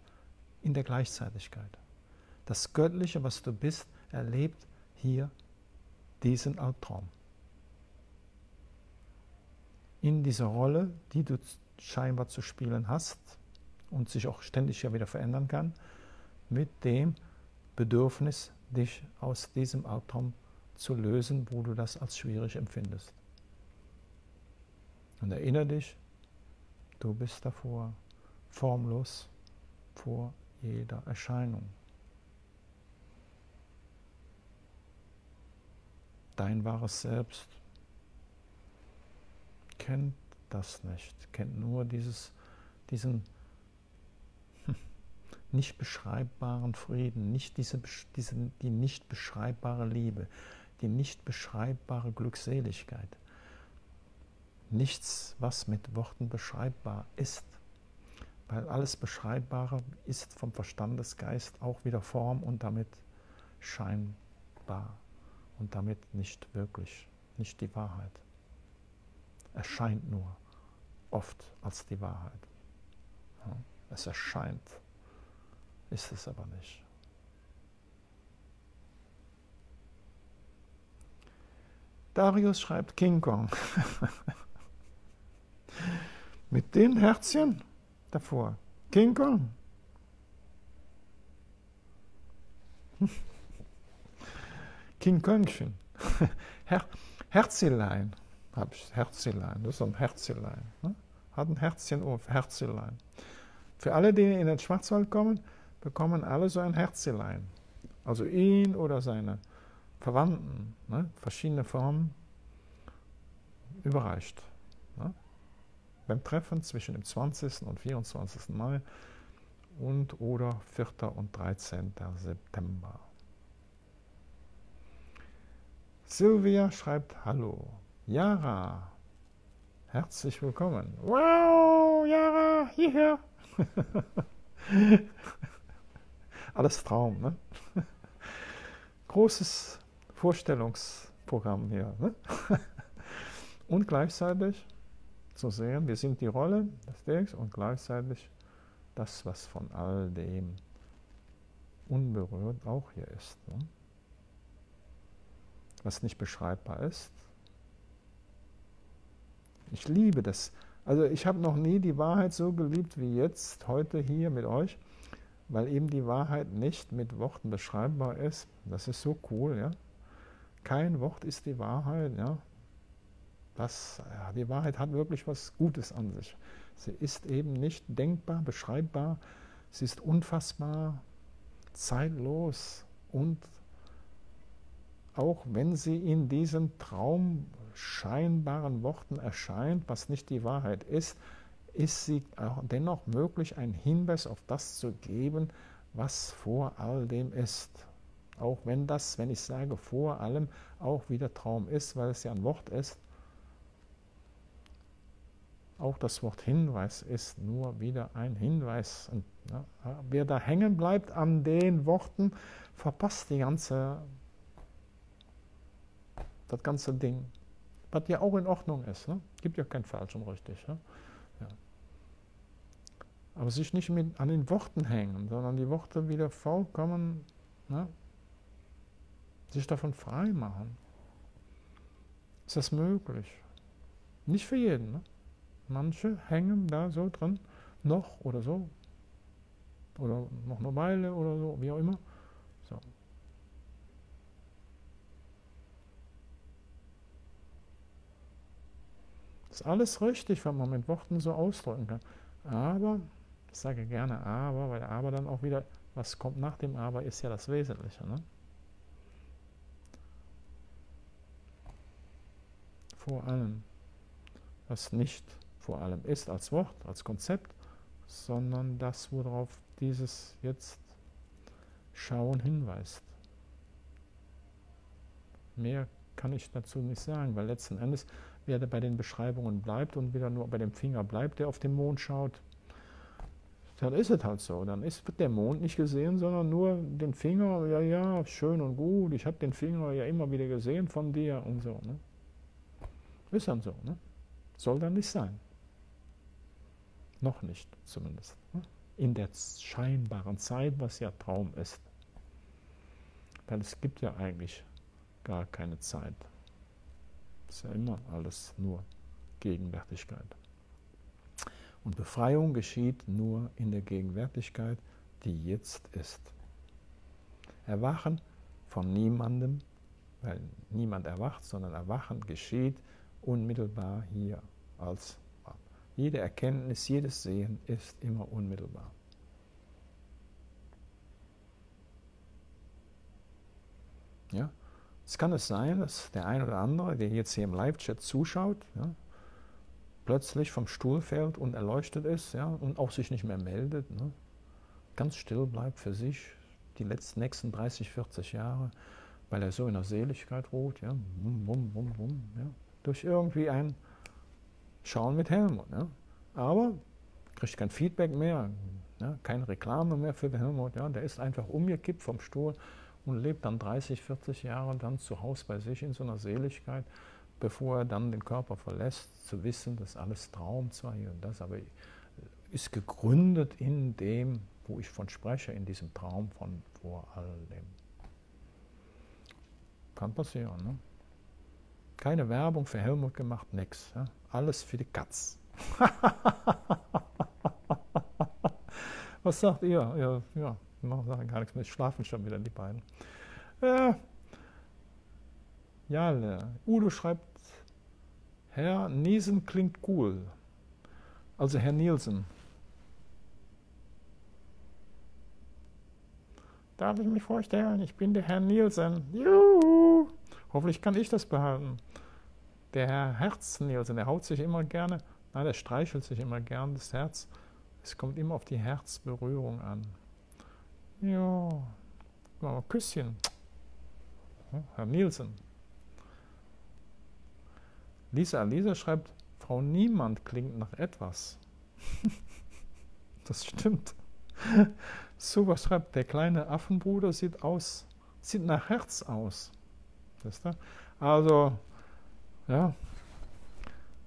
in der Gleichzeitigkeit. Das Göttliche, was du bist, erlebt hier diesen Albtraum in dieser Rolle, die du scheinbar zu spielen hast und sich auch ständig ja wieder verändern kann, mit dem Bedürfnis, dich aus diesem Albtraum zu lösen, wo du das als schwierig empfindest. Und erinnere dich, Du bist davor formlos vor jeder Erscheinung. Dein wahres Selbst kennt das nicht, kennt nur dieses, diesen nicht beschreibbaren Frieden, nicht diese, diese, die nicht beschreibbare Liebe, die nicht beschreibbare Glückseligkeit. Nichts, was mit Worten beschreibbar ist, weil alles Beschreibbare ist vom Verstandesgeist auch wieder Form und damit scheinbar und damit nicht wirklich, nicht die Wahrheit. Erscheint nur oft als die Wahrheit. Es erscheint ist es aber nicht. Darius schreibt King Kong. Mit den Herzchen davor. King Kong. King Kongchen. Her Herzelein. Hab ich Herzelein. Das ist ein Herzelein. Ne? Hat ein Herzchen auf, Herzelein. Für alle, die in den Schwarzwald kommen, bekommen alle so ein Herzelein. Also ihn oder seine Verwandten, ne, verschiedene Formen, überreicht. Ne, beim Treffen zwischen dem 20. und 24. Mai und oder 4. und 13. September. Silvia schreibt Hallo. Yara, herzlich willkommen. Wow, Yara, hierher. Alles Traum. Ne? Großes Vorstellungsprogramm hier. Ne? Und gleichzeitig zu sehen, wir sind die Rolle des Dings und gleichzeitig das, was von all dem unberührt auch hier ist. Ne? Was nicht beschreibbar ist. Ich liebe das. Also ich habe noch nie die Wahrheit so geliebt wie jetzt, heute hier mit euch weil eben die Wahrheit nicht mit Worten beschreibbar ist. Das ist so cool, ja. Kein Wort ist die Wahrheit, ja. Das, ja, die Wahrheit hat wirklich was Gutes an sich. Sie ist eben nicht denkbar, beschreibbar, sie ist unfassbar, zeitlos und auch wenn sie in diesen Traum scheinbaren Worten erscheint, was nicht die Wahrheit ist, ist sie dennoch möglich, einen Hinweis auf das zu geben, was vor all dem ist. Auch wenn das, wenn ich sage vor allem, auch wieder Traum ist, weil es ja ein Wort ist. Auch das Wort Hinweis ist nur wieder ein Hinweis. Und, ja, wer da hängen bleibt an den Worten, verpasst die ganze, das ganze Ding. Was ja auch in Ordnung ist. Ne? Gibt ja kein falsch und richtig. Ne? Aber sich nicht mit an den Worten hängen, sondern die Worte wieder vollkommen, ne, sich davon frei machen. Ist das möglich? Nicht für jeden. Ne? Manche hängen da so drin, noch oder so. Oder noch eine Weile oder so, wie auch immer. So. ist alles richtig, wenn man mit Worten so ausdrücken kann. Aber ich sage gerne aber, weil aber dann auch wieder, was kommt nach dem aber, ist ja das Wesentliche. Ne? Vor allem, was nicht vor allem ist als Wort, als Konzept, sondern das, worauf dieses jetzt Schauen hinweist. Mehr kann ich dazu nicht sagen, weil letzten Endes, wer bei den Beschreibungen bleibt und wieder nur bei dem Finger bleibt, der auf den Mond schaut, dann ist es halt so. Dann ist, wird der Mond nicht gesehen, sondern nur den Finger, ja, ja, schön und gut, ich habe den Finger ja immer wieder gesehen von dir und so. Ne? Ist dann so. Ne? Soll dann nicht sein. Noch nicht zumindest. Ne? In der scheinbaren Zeit, was ja Traum ist. Weil es gibt ja eigentlich gar keine Zeit. Ist ja immer alles nur Gegenwärtigkeit. Und Befreiung geschieht nur in der Gegenwärtigkeit, die jetzt ist. Erwachen von niemandem, weil niemand erwacht, sondern Erwachen geschieht unmittelbar hier als Jede Erkenntnis, jedes Sehen ist immer unmittelbar. Ja? Es kann es sein, dass der ein oder andere, der jetzt hier im Live-Chat zuschaut, ja, plötzlich vom Stuhl fällt und erleuchtet ist ja, und auch sich nicht mehr meldet, ne? ganz still bleibt für sich die letzten nächsten 30, 40 Jahre, weil er so in der Seligkeit ruht, ja, bum, bum, bum, bum, ja, durch irgendwie ein Schauen mit Helmut. Ja. Aber kriegt kein Feedback mehr, ja, keine Reklame mehr für Helmut. Ja, der ist einfach umgekippt vom Stuhl und lebt dann 30, 40 Jahre dann zu Hause bei sich in so einer Seligkeit, bevor er dann den Körper verlässt, zu wissen, dass alles Traum zwar hier und das, aber ist gegründet in dem, wo ich von spreche, in diesem Traum von vor allem. Kann passieren, ne? Keine Werbung für Helmut gemacht, nix. Ja? Alles für die Katz. Was sagt ihr? Ja, ja machen gar nichts mehr, schlafen schon wieder die beiden. Äh, ja, Udo schreibt, Herr Niesen klingt cool. Also Herr Nielsen. Darf ich mich vorstellen? Ich bin der Herr Nielsen. Juhu! Hoffentlich kann ich das behalten. Der Herr Herz Nielsen, der haut sich immer gerne, nein, der streichelt sich immer gern das Herz. Es kommt immer auf die Herzberührung an. Ja, mal ein Küsschen. Herr Nielsen. Lisa, Lisa schreibt, Frau Niemand klingt nach etwas. das stimmt. Super schreibt, der kleine Affenbruder sieht aus, sieht nach Herz aus. Also, ja,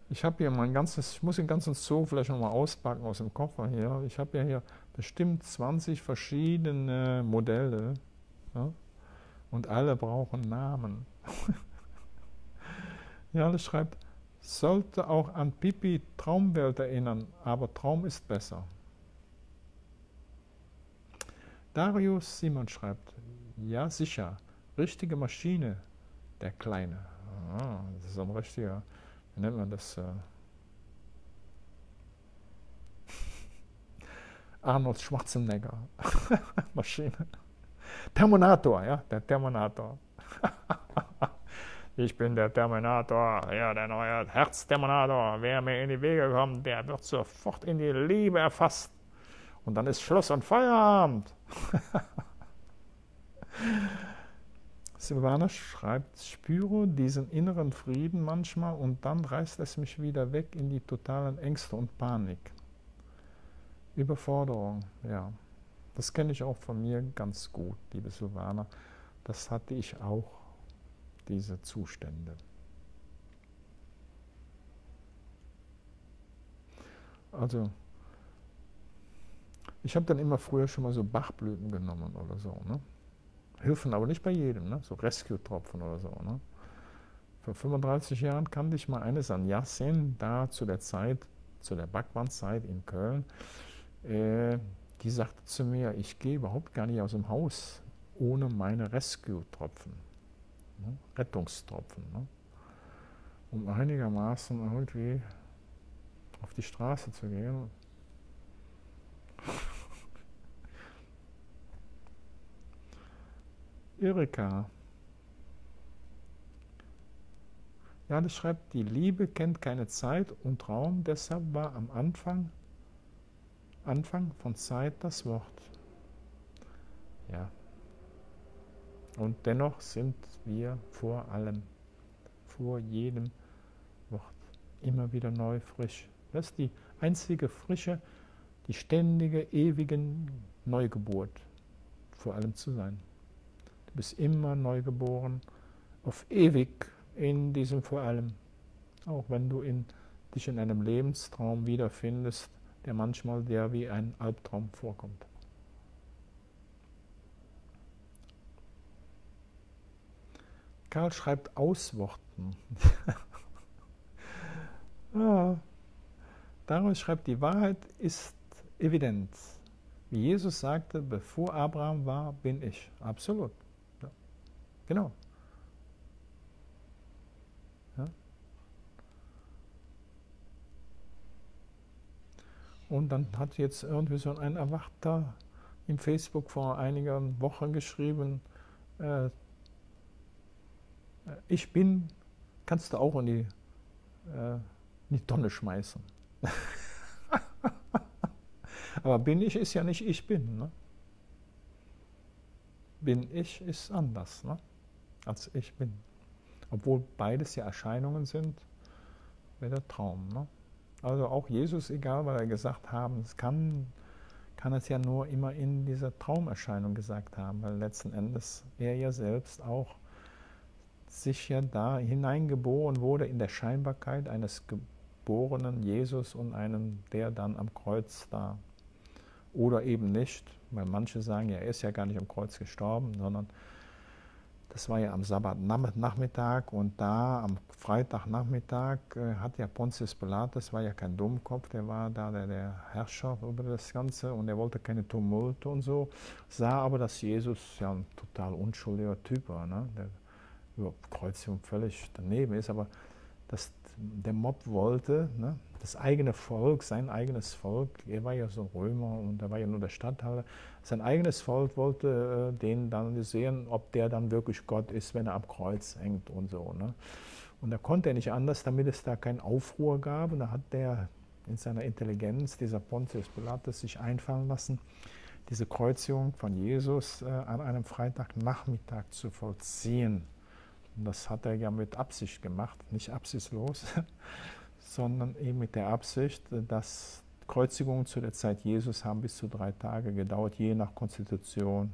ich habe hier mein ganzes, ich muss den ganzen Zoo vielleicht nochmal auspacken aus dem Koffer hier. Ich habe ja hier bestimmt 20 verschiedene Modelle ja, und alle brauchen Namen. ja, das schreibt, sollte auch an Pipi Traumwelt erinnern, aber Traum ist besser. Darius Simon schreibt, ja sicher, richtige Maschine, der Kleine. Ah, das ist ein richtiger, wie nennt man das? Äh, Arnold Schwarzenegger. Maschine. Terminator, ja, der Terminator. Ich bin der Terminator, ja, der neue Herzterminator. Wer mir in die Wege kommt, der wird sofort in die Liebe erfasst. Und dann ist Schluss und Feierabend. Silvana schreibt, spüre diesen inneren Frieden manchmal und dann reißt es mich wieder weg in die totalen Ängste und Panik. Überforderung, ja. Das kenne ich auch von mir ganz gut, liebe Silvana. Das hatte ich auch, diese Zustände. Also, ich habe dann immer früher schon mal so Bachblüten genommen oder so. Ne? Hilfen aber nicht bei jedem, ne? so Rescue-Tropfen oder so. Ne? Vor 35 Jahren kannte ich mal eine Sanyasin da zu der Zeit, zu der Bhagwan-Zeit in Köln. Äh, die sagte zu mir, ich gehe überhaupt gar nicht aus dem Haus ohne meine Rescue-Tropfen, ne? Rettungstropfen, ne? um einigermaßen irgendwie auf die Straße zu gehen. Erika. Ja, das schreibt, die Liebe kennt keine Zeit und Raum, deshalb war am Anfang Anfang von Zeit das Wort. Ja. Und dennoch sind wir vor allem, vor jedem Wort immer wieder neu frisch. Das ist die einzige Frische, die ständige, ewige Neugeburt vor allem zu sein. Du bist immer neu geboren, auf ewig in diesem vor allem. Auch wenn du in, dich in einem Lebenstraum wiederfindest, der manchmal der wie ein Albtraum vorkommt. Karl schreibt Ausworten. ah. Daraus schreibt, die Wahrheit ist evident. Wie Jesus sagte, bevor Abraham war, bin ich. Absolut. Ja. Genau. Und dann hat jetzt irgendwie so ein Erwachter im Facebook vor einigen Wochen geschrieben, äh, ich bin, kannst du auch in die, äh, in die Tonne schmeißen. Aber bin ich ist ja nicht ich bin. Ne? Bin ich ist anders ne? als ich bin. Obwohl beides ja Erscheinungen sind, wäre der Traum. Ne? Also auch Jesus, egal was er gesagt haben, es kann, kann es ja nur immer in dieser Traumerscheinung gesagt haben, weil letzten Endes er ja selbst auch sich ja da hineingeboren wurde in der Scheinbarkeit eines geborenen Jesus und einem, der dann am Kreuz da oder eben nicht, weil manche sagen, ja, er ist ja gar nicht am Kreuz gestorben, sondern das war ja am Sabbatnachmittag und da am Freitagnachmittag äh, hat ja Pontius Pilatus, war ja kein Dummkopf, der war da der, der, Herrscher über das Ganze und er wollte keine Tumulte und so, sah aber, dass Jesus ja ein total unschuldiger Typ war, ne? der über Kreuzigung völlig daneben ist, aber dass der Mob wollte, ne? das eigene Volk, sein eigenes Volk, er war ja so Römer und er war ja nur der Statthalter, sein eigenes Volk wollte äh, den dann sehen, ob der dann wirklich Gott ist, wenn er am Kreuz hängt und so. Ne? Und da konnte er nicht anders, damit es da keinen Aufruhr gab. Und da hat der in seiner Intelligenz, dieser Pontius Pilatus, sich einfallen lassen, diese Kreuzigung von Jesus äh, an einem Freitagnachmittag zu vollziehen. Und das hat er ja mit Absicht gemacht, nicht absichtslos, sondern eben mit der Absicht, dass Kreuzigungen zu der Zeit Jesus haben bis zu drei Tage gedauert, je nach Konstitution,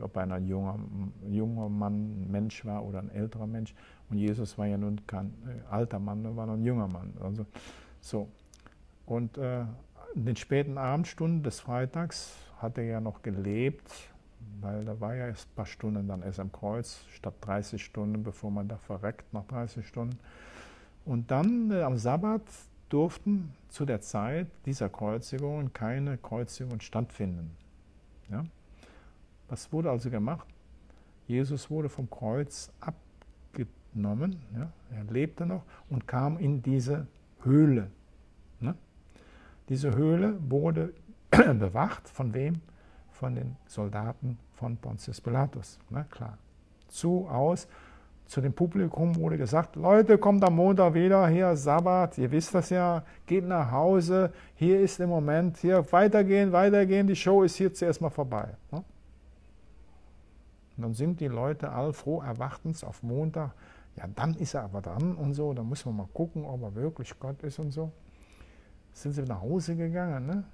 ob einer ein junger, junger Mann, Mensch war oder ein älterer Mensch. Und Jesus war ja nun kein äh, alter Mann, er war noch ein junger Mann. Also, so. Und äh, in den späten Abendstunden des Freitags hat er ja noch gelebt, weil da war ja erst ein paar Stunden dann erst am Kreuz, statt 30 Stunden, bevor man da verreckt nach 30 Stunden. Und dann äh, am Sabbat durften zu der Zeit dieser Kreuzigungen keine Kreuzigungen stattfinden. Ja? Was wurde also gemacht? Jesus wurde vom Kreuz abgenommen, ja? er lebte noch und kam in diese Höhle. Ne? Diese Höhle wurde bewacht von wem? Von den Soldaten von Pontius Pilatus. Ne? Klar. Zu, aus, zu dem Publikum wurde gesagt, Leute, kommt am Montag wieder, hier Sabbat, ihr wisst das ja, geht nach Hause, hier ist im Moment, hier weitergehen, weitergehen, die Show ist hier zuerst mal vorbei. Ne? Und dann sind die Leute all froh erwartens auf Montag, ja, dann ist er aber dran und so, dann müssen wir mal gucken, ob er wirklich Gott ist und so. Sind sie nach Hause gegangen, ne?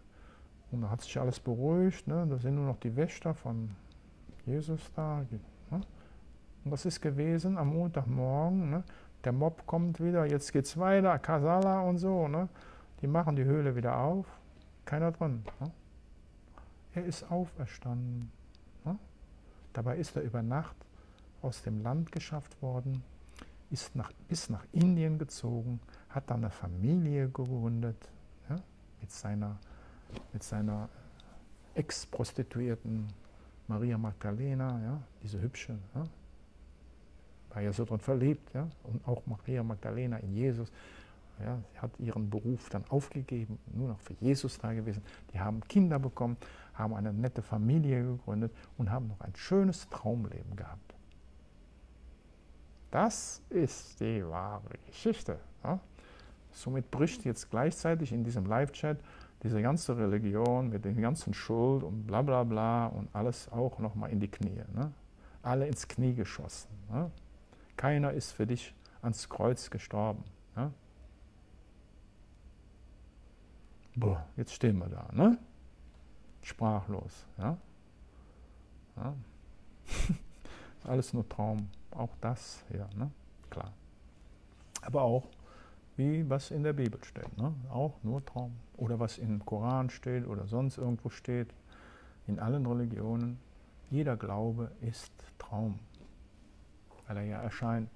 Und da hat sich alles beruhigt, ne? Da sind nur noch die Wächter von Jesus da, ne? Und das ist gewesen am Montagmorgen. Ne? Der Mob kommt wieder, jetzt geht's weiter, Kasala und so. Ne? Die machen die Höhle wieder auf. Keiner drin. Ne? Er ist auferstanden. Ne? Dabei ist er über Nacht aus dem Land geschafft worden, ist nach, bis nach Indien gezogen, hat dann eine Familie gegründet ja? mit seiner, mit seiner Ex-Prostituierten Maria Magdalena, ja? diese hübsche. Ja? war ja so drin verliebt, ja, und auch Maria Magdalena in Jesus. Ja, sie hat ihren Beruf dann aufgegeben, nur noch für Jesus da gewesen. Die haben Kinder bekommen, haben eine nette Familie gegründet und haben noch ein schönes Traumleben gehabt. Das ist die wahre Geschichte. Ja. Somit bricht jetzt gleichzeitig in diesem Live-Chat diese ganze Religion mit den ganzen Schuld und bla bla bla und alles auch nochmal in die Knie. Ne? Alle ins Knie geschossen. Ne? Keiner ist für dich ans Kreuz gestorben. Ja? Boah, jetzt stehen wir da, ne? Sprachlos. Ja? ja. Alles nur Traum. Auch das hier, ne? Klar. Aber auch, wie was in der Bibel steht, ne? Auch nur Traum. Oder was im Koran steht oder sonst irgendwo steht. In allen Religionen. Jeder Glaube ist Traum weil er ja erscheint.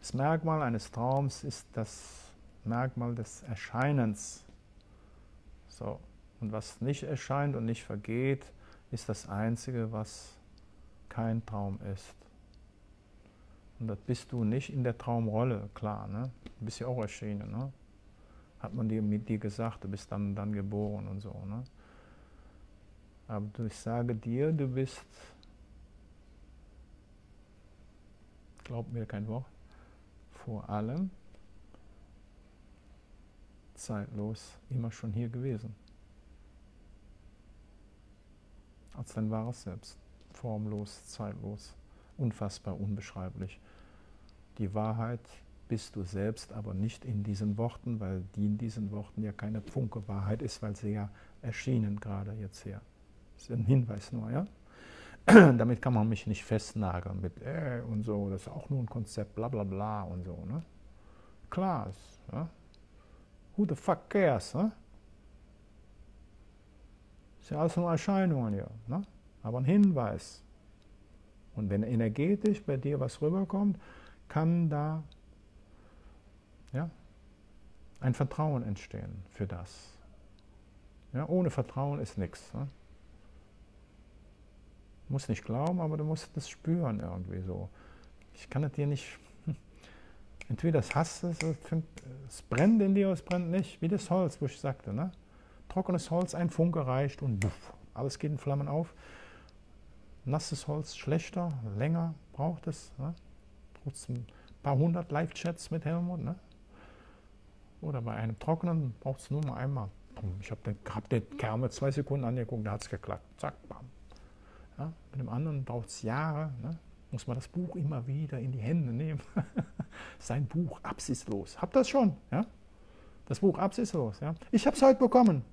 Das Merkmal eines Traums ist das Merkmal des Erscheinens. So. Und was nicht erscheint und nicht vergeht, ist das Einzige, was kein Traum ist. Und das bist du nicht in der Traumrolle, klar. Ne? Du bist ja auch erschienen. Ne? Hat man dir mit dir gesagt, du bist dann, dann geboren und so. Ne? Aber ich sage dir, du bist, glaub mir kein Wort, vor allem zeitlos immer schon hier gewesen. Als dein wahres Selbst. Formlos, zeitlos, unfassbar, unbeschreiblich. Die Wahrheit bist du selbst, aber nicht in diesen Worten, weil die in diesen Worten ja keine Funke Wahrheit ist, weil sie ja erschienen gerade jetzt hier. Das ist ein Hinweis nur, ja? Damit kann man mich nicht festnageln mit äh und so, das ist auch nur ein Konzept, bla bla bla und so, ne? Klar, ja? Who the fuck cares, ne? Ist ja alles nur Erscheinungen hier, ne? Aber ein Hinweis. Und wenn energetisch bei dir was rüberkommt, kann da ein Vertrauen entstehen für das. Ja, ohne Vertrauen ist nichts. Ne? Du musst nicht glauben, aber du musst es spüren irgendwie so. Ich kann es dir nicht. Entweder das hast du, es brennt in dir, es brennt nicht, wie das Holz, wo ich sagte. Ne? Trockenes Holz, ein Funke reicht und buff, alles geht in Flammen auf. Nasses Holz schlechter, länger braucht es. Ne? Braucht ein paar hundert Live-Chats mit Helmut. Ne? Oder bei einem trockenen braucht es nur mal einmal. Ich habe den, hab den Kerl mit zwei Sekunden angeguckt, da hat es geklappt. Zack, bam. Ja, mit dem anderen braucht es Jahre. Ne? Muss man das Buch immer wieder in die Hände nehmen. Sein Buch absichtslos. Habt das schon? Ja? Das Buch absichtslos. Ja? Ich habe es heute bekommen.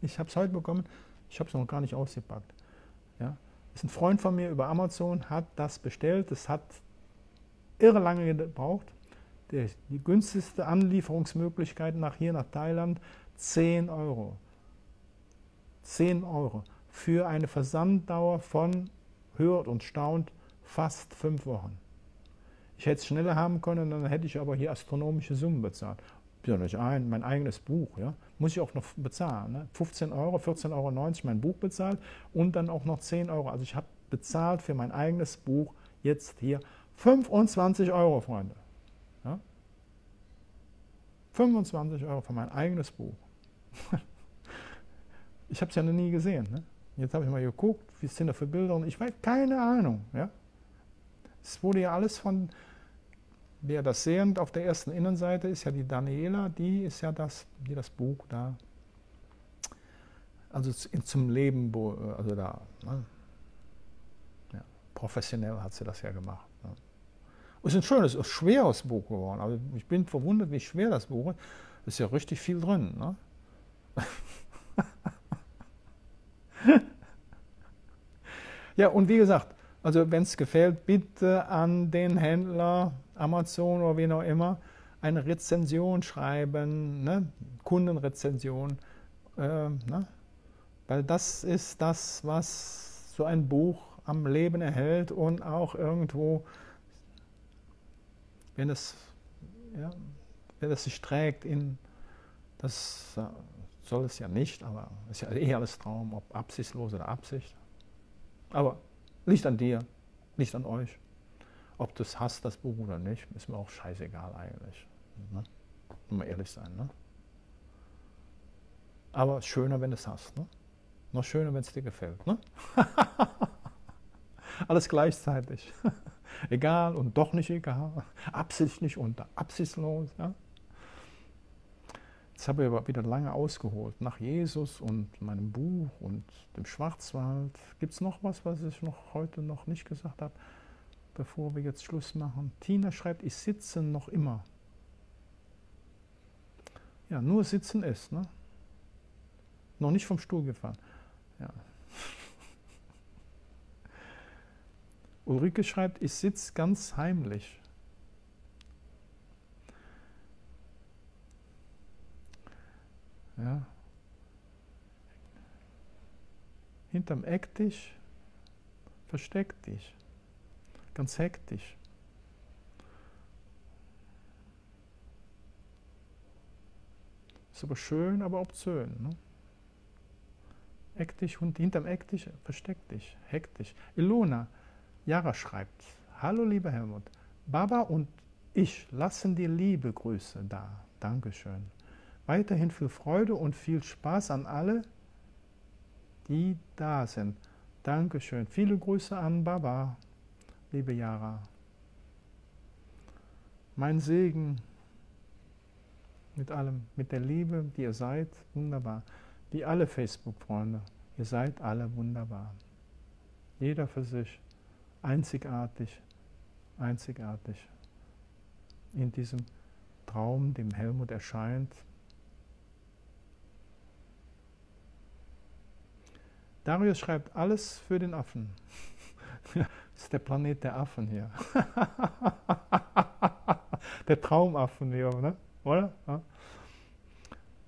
Ich habe es heute bekommen. Ich habe es noch gar nicht ausgepackt. Ja? Ist ein Freund von mir über Amazon, hat das bestellt. Das hat irre lange gebraucht die günstigste Anlieferungsmöglichkeit nach hier, nach Thailand, 10 Euro. 10 Euro für eine Versanddauer von, hört und staunt, fast fünf Wochen. Ich hätte es schneller haben können, dann hätte ich aber hier astronomische Summen bezahlt. Natürlich ein, mein eigenes Buch, ja, muss ich auch noch bezahlen. Ne? 15 Euro, 14,90 Euro mein Buch bezahlt und dann auch noch 10 Euro. Also ich habe bezahlt für mein eigenes Buch jetzt hier 25 Euro, Freunde. 25 Euro für mein eigenes Buch. ich habe es ja noch nie gesehen. Ne? Jetzt habe ich mal geguckt, wie sind da für Bilder und ich weiß keine Ahnung. Ja? Es wurde ja alles von, wer das sehend auf der ersten Innenseite ist ja die Daniela, die ist ja das, die das Buch da, also zum Leben, also da, ne? ja, professionell hat sie das ja gemacht. Ne? Es ist ein schönes, schweres Buch geworden. Aber ich bin verwundert, wie schwer das Buch ist. Es ist ja richtig viel drin. Ne? ja, und wie gesagt, also wenn es gefällt, bitte an den Händler, Amazon oder wen auch immer, eine Rezension schreiben, ne? Kundenrezension. Äh, ne? Weil das ist das, was so ein Buch am Leben erhält und auch irgendwo wenn es, ja, wenn es sich trägt in, das soll es ja nicht, aber es ist ja eh alles Traum, ob absichtslos oder Absicht. Aber liegt an dir, liegt an euch. Ob du es hast, das Buch oder nicht, ist mir auch scheißegal eigentlich. Ne? Mal ehrlich sein. Ne? Aber schöner, wenn du es hast. Ne? Noch schöner, wenn es dir gefällt. Ne? Alles gleichzeitig. egal und doch nicht egal, absichtlich und absichtslos. Ja? Jetzt habe ich aber wieder lange ausgeholt. Nach Jesus und meinem Buch und dem Schwarzwald. Gibt es noch was, was ich noch heute noch nicht gesagt habe, bevor wir jetzt Schluss machen? Tina schreibt, ich sitze noch immer. Ja, nur sitzen ist. Ne? Noch nicht vom Stuhl gefahren. Ja. Ulrike schreibt, ich sitze ganz heimlich. Ja. Hinterm Ecktisch versteck dich. Ganz hektisch. Ist aber schön, aber obszön. Ne? Ecktisch und hinterm Ecktisch versteck dich. Hektisch. Ilona, Jara schreibt, Hallo lieber Helmut, Baba und ich lassen dir liebe Grüße da. Dankeschön. Weiterhin viel Freude und viel Spaß an alle, die da sind. Dankeschön. Viele Grüße an Baba, liebe Yara. Mein Segen mit allem, mit der Liebe, die ihr seid, wunderbar. Wie alle Facebook-Freunde, ihr seid alle wunderbar. Jeder für sich, einzigartig, einzigartig. In diesem Traum, dem Helmut erscheint, Darius schreibt alles für den Affen. das ist der Planet der Affen hier. der Traumaffen hier, ne? oder?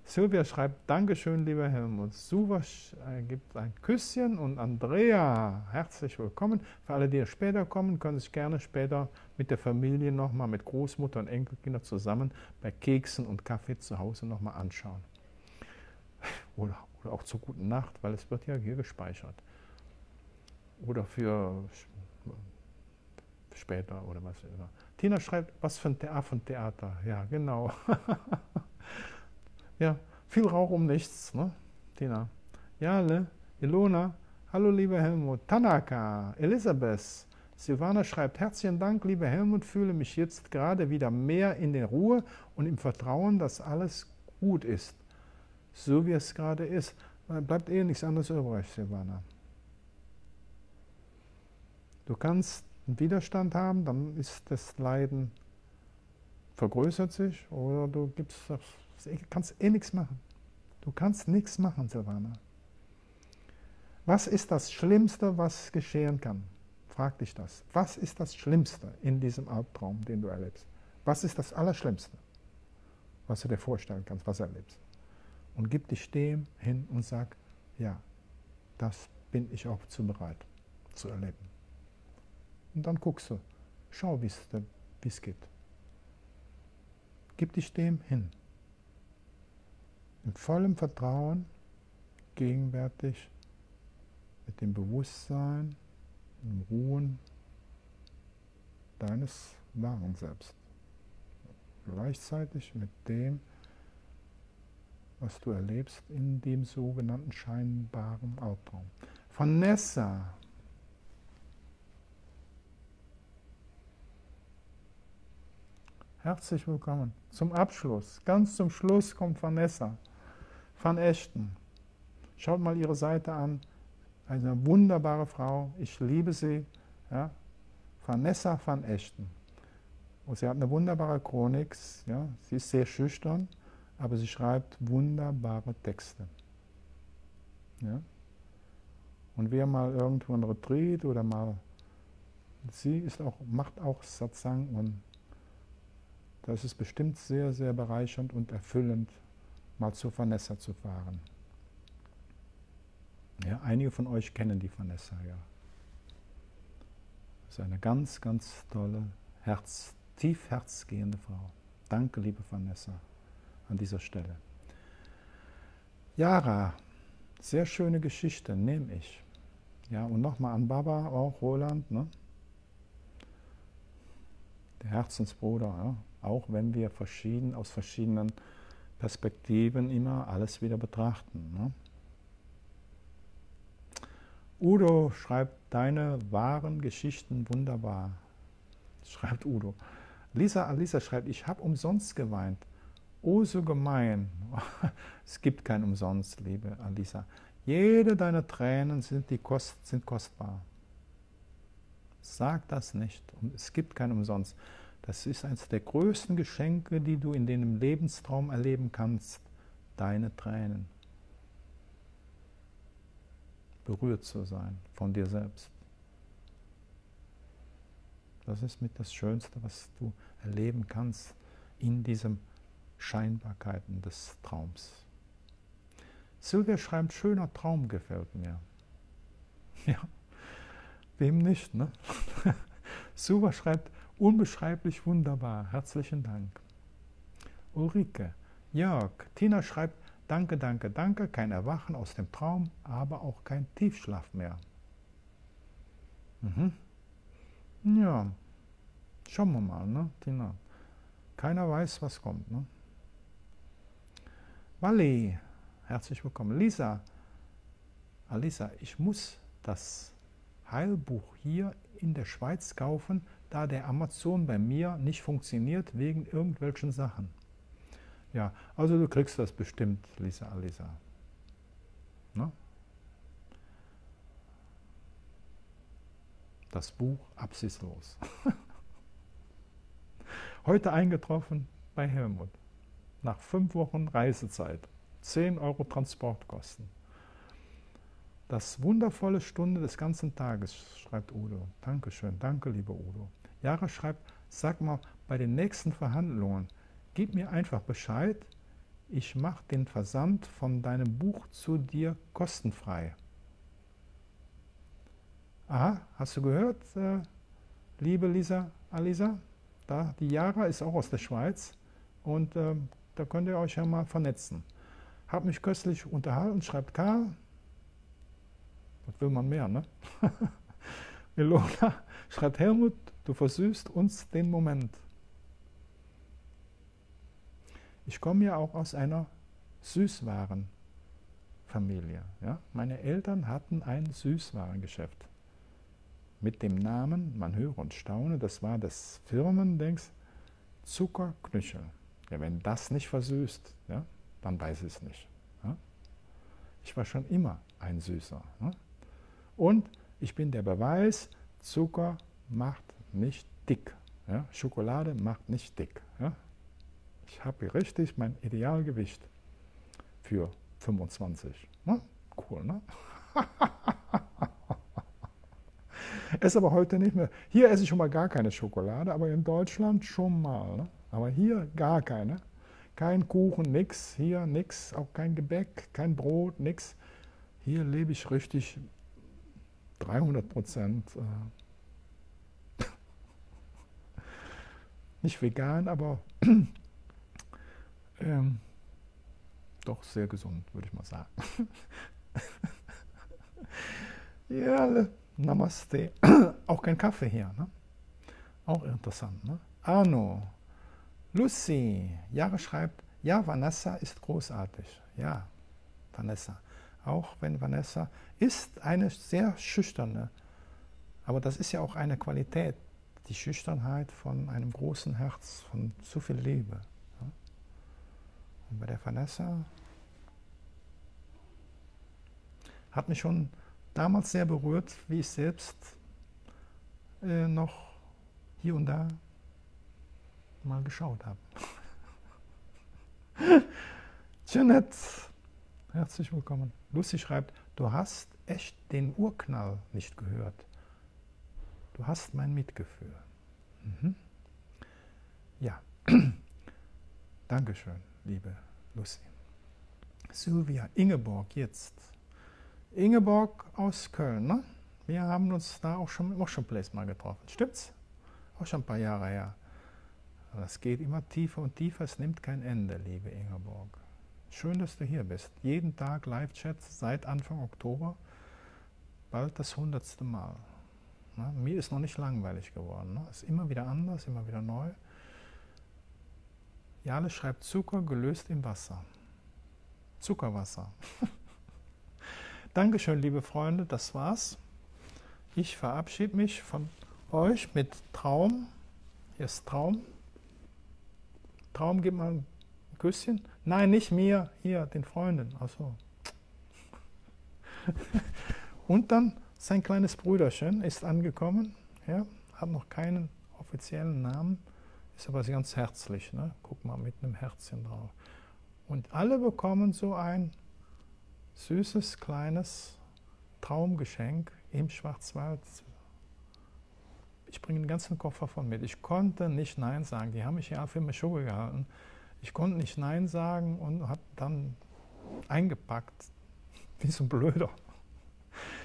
Silvia schreibt, Dankeschön, lieber Helmut. Suvasch gibt ein Küsschen und Andrea, herzlich willkommen. Für alle, die später kommen, können sich gerne später mit der Familie nochmal, mit Großmutter und Enkelkinder zusammen bei Keksen und Kaffee zu Hause nochmal anschauen. Oder oder auch zur guten Nacht, weil es wird ja hier gespeichert. Oder für später oder was immer. Tina schreibt, was für ein Theater. Ja, genau. ja, viel Rauch um nichts, ne? Tina. Ja, ne? Ilona, hallo lieber Helmut. Tanaka, Elisabeth. Silvana schreibt, herzlichen Dank, lieber Helmut, fühle mich jetzt gerade wieder mehr in der Ruhe und im Vertrauen, dass alles gut ist so wie es gerade ist, bleibt eh nichts anderes übrig, Silvana. Du kannst einen Widerstand haben, dann ist das Leiden vergrößert sich oder du gibst, kannst eh nichts machen. Du kannst nichts machen, Silvana. Was ist das Schlimmste, was geschehen kann? Frag dich das. Was ist das Schlimmste in diesem Albtraum, den du erlebst? Was ist das Allerschlimmste, was du dir vorstellen kannst, was du erlebst? und gib dich dem hin und sag, ja, das bin ich auch zu bereit zu erleben. Und dann guckst du, schau, wie es geht. Gib dich dem hin. In vollem Vertrauen, gegenwärtig, mit dem Bewusstsein, im Ruhen deines wahren Selbst. Gleichzeitig mit dem, was du erlebst in dem sogenannten scheinbaren Albtraum. Vanessa. Herzlich willkommen. Zum Abschluss, ganz zum Schluss kommt Vanessa van Echten. Schaut mal ihre Seite an. Eine wunderbare Frau. Ich liebe sie. Ja. Vanessa van Echten. Und sie hat eine wunderbare Chronik. Ja. Sie ist sehr schüchtern aber sie schreibt wunderbare Texte. Ja? Und wer mal irgendwo ein Retreat oder mal, sie ist auch, macht auch Satsang und das ist bestimmt sehr, sehr bereichernd und erfüllend, mal zu Vanessa zu fahren. Ja, einige von euch kennen die Vanessa, ja. Das ist eine ganz, ganz tolle, Herz, tief herzgehende Frau. Danke, liebe Vanessa an dieser Stelle. Yara, sehr schöne Geschichte, nehme ich. Ja, und nochmal an Baba, auch Roland, ne? der Herzensbruder, ja? auch wenn wir verschieden, aus verschiedenen Perspektiven immer alles wieder betrachten. Ne? Udo schreibt deine wahren Geschichten wunderbar. Schreibt Udo. Lisa Alisa schreibt, ich habe umsonst geweint. Oh, so gemein. Es gibt kein Umsonst, liebe Alisa. Jede deiner Tränen sind, die Kost, sind kostbar. Sag das nicht. Es gibt kein Umsonst. Das ist eines der größten Geschenke, die du in deinem Lebenstraum erleben kannst. Deine Tränen. Berührt zu sein von dir selbst. Das ist mit das Schönste, was du erleben kannst in diesem Scheinbarkeiten des Traums. Silvia schreibt, schöner Traum gefällt mir. Ja, wem nicht, ne? Suva schreibt, unbeschreiblich wunderbar, herzlichen Dank. Ulrike, Jörg, Tina schreibt, danke, danke, danke, kein Erwachen aus dem Traum, aber auch kein Tiefschlaf mehr. Mhm. Ja, schauen wir mal, ne, Tina. Keiner weiß, was kommt, ne? Wally, herzlich willkommen. Lisa, Alisa, ich muss das Heilbuch hier in der Schweiz kaufen, da der Amazon bei mir nicht funktioniert wegen irgendwelchen Sachen. Ja, also du kriegst das bestimmt, Lisa Alisa. Ne? Das Buch absichtslos. Heute eingetroffen bei Helmut. Nach fünf Wochen Reisezeit. 10 Euro Transportkosten. Das wundervolle Stunde des ganzen Tages, schreibt Udo. Dankeschön, danke, lieber Udo. Jara schreibt, sag mal, bei den nächsten Verhandlungen, gib mir einfach Bescheid, ich mache den Versand von deinem Buch zu dir kostenfrei. Aha, hast du gehört, äh, liebe Lisa, Alisa? Da, die Jara ist auch aus der Schweiz und äh, da könnt ihr euch ja mal vernetzen. Hab mich köstlich unterhalten, schreibt Karl. Was will man mehr, ne? Ilona schreibt Helmut, du versüßt uns den Moment. Ich komme ja auch aus einer Süßwarenfamilie. Ja? Meine Eltern hatten ein Süßwarengeschäft mit dem Namen, man höre und staune, das war das Firmendings Zuckerknüchel. Ja, wenn das nicht versüßt, ja, dann weiß ich es nicht. Ja? Ich war schon immer ein Süßer. Ja? Und ich bin der Beweis, Zucker macht nicht dick. Ja? Schokolade macht nicht dick. Ja? Ich habe richtig mein Idealgewicht für 25. Ne? Cool, ne? Esse aber heute nicht mehr. Hier esse ich schon mal gar keine Schokolade, aber in Deutschland schon mal. Ne? Aber hier gar keine. Kein Kuchen, nix. Hier nix. Auch kein Gebäck, kein Brot, nix. Hier lebe ich richtig 300 Prozent. Äh, nicht vegan, aber ähm, doch sehr gesund, würde ich mal sagen. ja, Namaste. Auch kein Kaffee hier, ne? Auch interessant, ne? Arno, Lucy, Jahre schreibt, ja, Vanessa ist großartig. Ja, Vanessa. Auch wenn Vanessa ist eine sehr schüchterne, aber das ist ja auch eine Qualität, die Schüchternheit von einem großen Herz, von zu viel Liebe. Und bei der Vanessa hat mich schon damals sehr berührt, wie ich selbst äh, noch hier und da mal geschaut habe. Janet, herzlich willkommen. Lucy schreibt, du hast echt den Urknall nicht gehört. Du hast mein Mitgefühl. Mhm. Ja, Dankeschön, liebe Lucy. Sylvia, Ingeborg, jetzt. Ingeborg aus Köln, ne? Wir haben uns da auch schon im Motion Place mal getroffen. Stimmt's? Auch schon ein paar Jahre her. Aber es geht immer tiefer und tiefer, es nimmt kein Ende, liebe Ingeborg. Schön, dass du hier bist. Jeden Tag Live-Chat seit Anfang Oktober. Bald das hundertste Mal. Na, mir ist noch nicht langweilig geworden. Ne? Ist immer wieder anders, immer wieder neu. Jale schreibt Zucker gelöst im Wasser. Zuckerwasser. Dankeschön, liebe Freunde, das war's. Ich verabschiede mich von euch mit Traum. Hier ist Traum. Traum, gib mal ein Küsschen. Nein, nicht mir, hier, den Freunden. Achso. Und dann sein kleines Brüderchen ist angekommen. Ja, hat noch keinen offiziellen Namen, ist aber ganz herzlich. Ne? Guck mal, mit einem Herzchen drauf. Und alle bekommen so ein süßes, kleines Traumgeschenk im Schwarzwald. Ich bringe den ganzen Koffer von mit. Ich konnte nicht Nein sagen. Die haben mich ja für mich Schuhe gehalten. Ich konnte nicht Nein sagen und habe dann eingepackt. Wie so ein Blöder.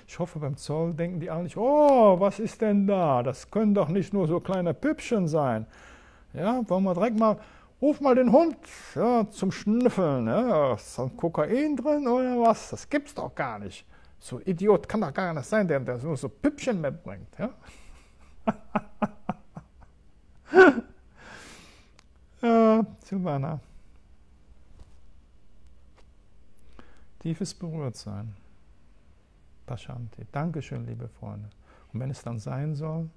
Ich hoffe, beim Zoll denken die nicht, oh, was ist denn da? Das können doch nicht nur so kleine Püppchen sein. Ja, wollen wir direkt mal, ruf mal den Hund ja, zum Schnüffeln. Ja, ist da Kokain drin oder was? Das gibt's doch gar nicht. So Idiot kann doch gar nicht sein, der, der nur so Püppchen mitbringt. Ja? ja, Silvana. Tiefes Berührtsein. Pashanti. Dankeschön, liebe Freunde. Und wenn es dann sein soll,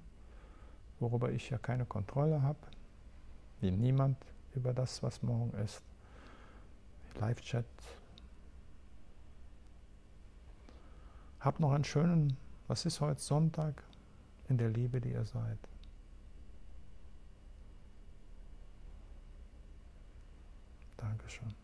worüber ich ja keine Kontrolle habe, wie niemand über das, was morgen ist, Live-Chat. Habt noch einen schönen, was ist heute Sonntag, in der Liebe, die ihr seid. Dankeschön.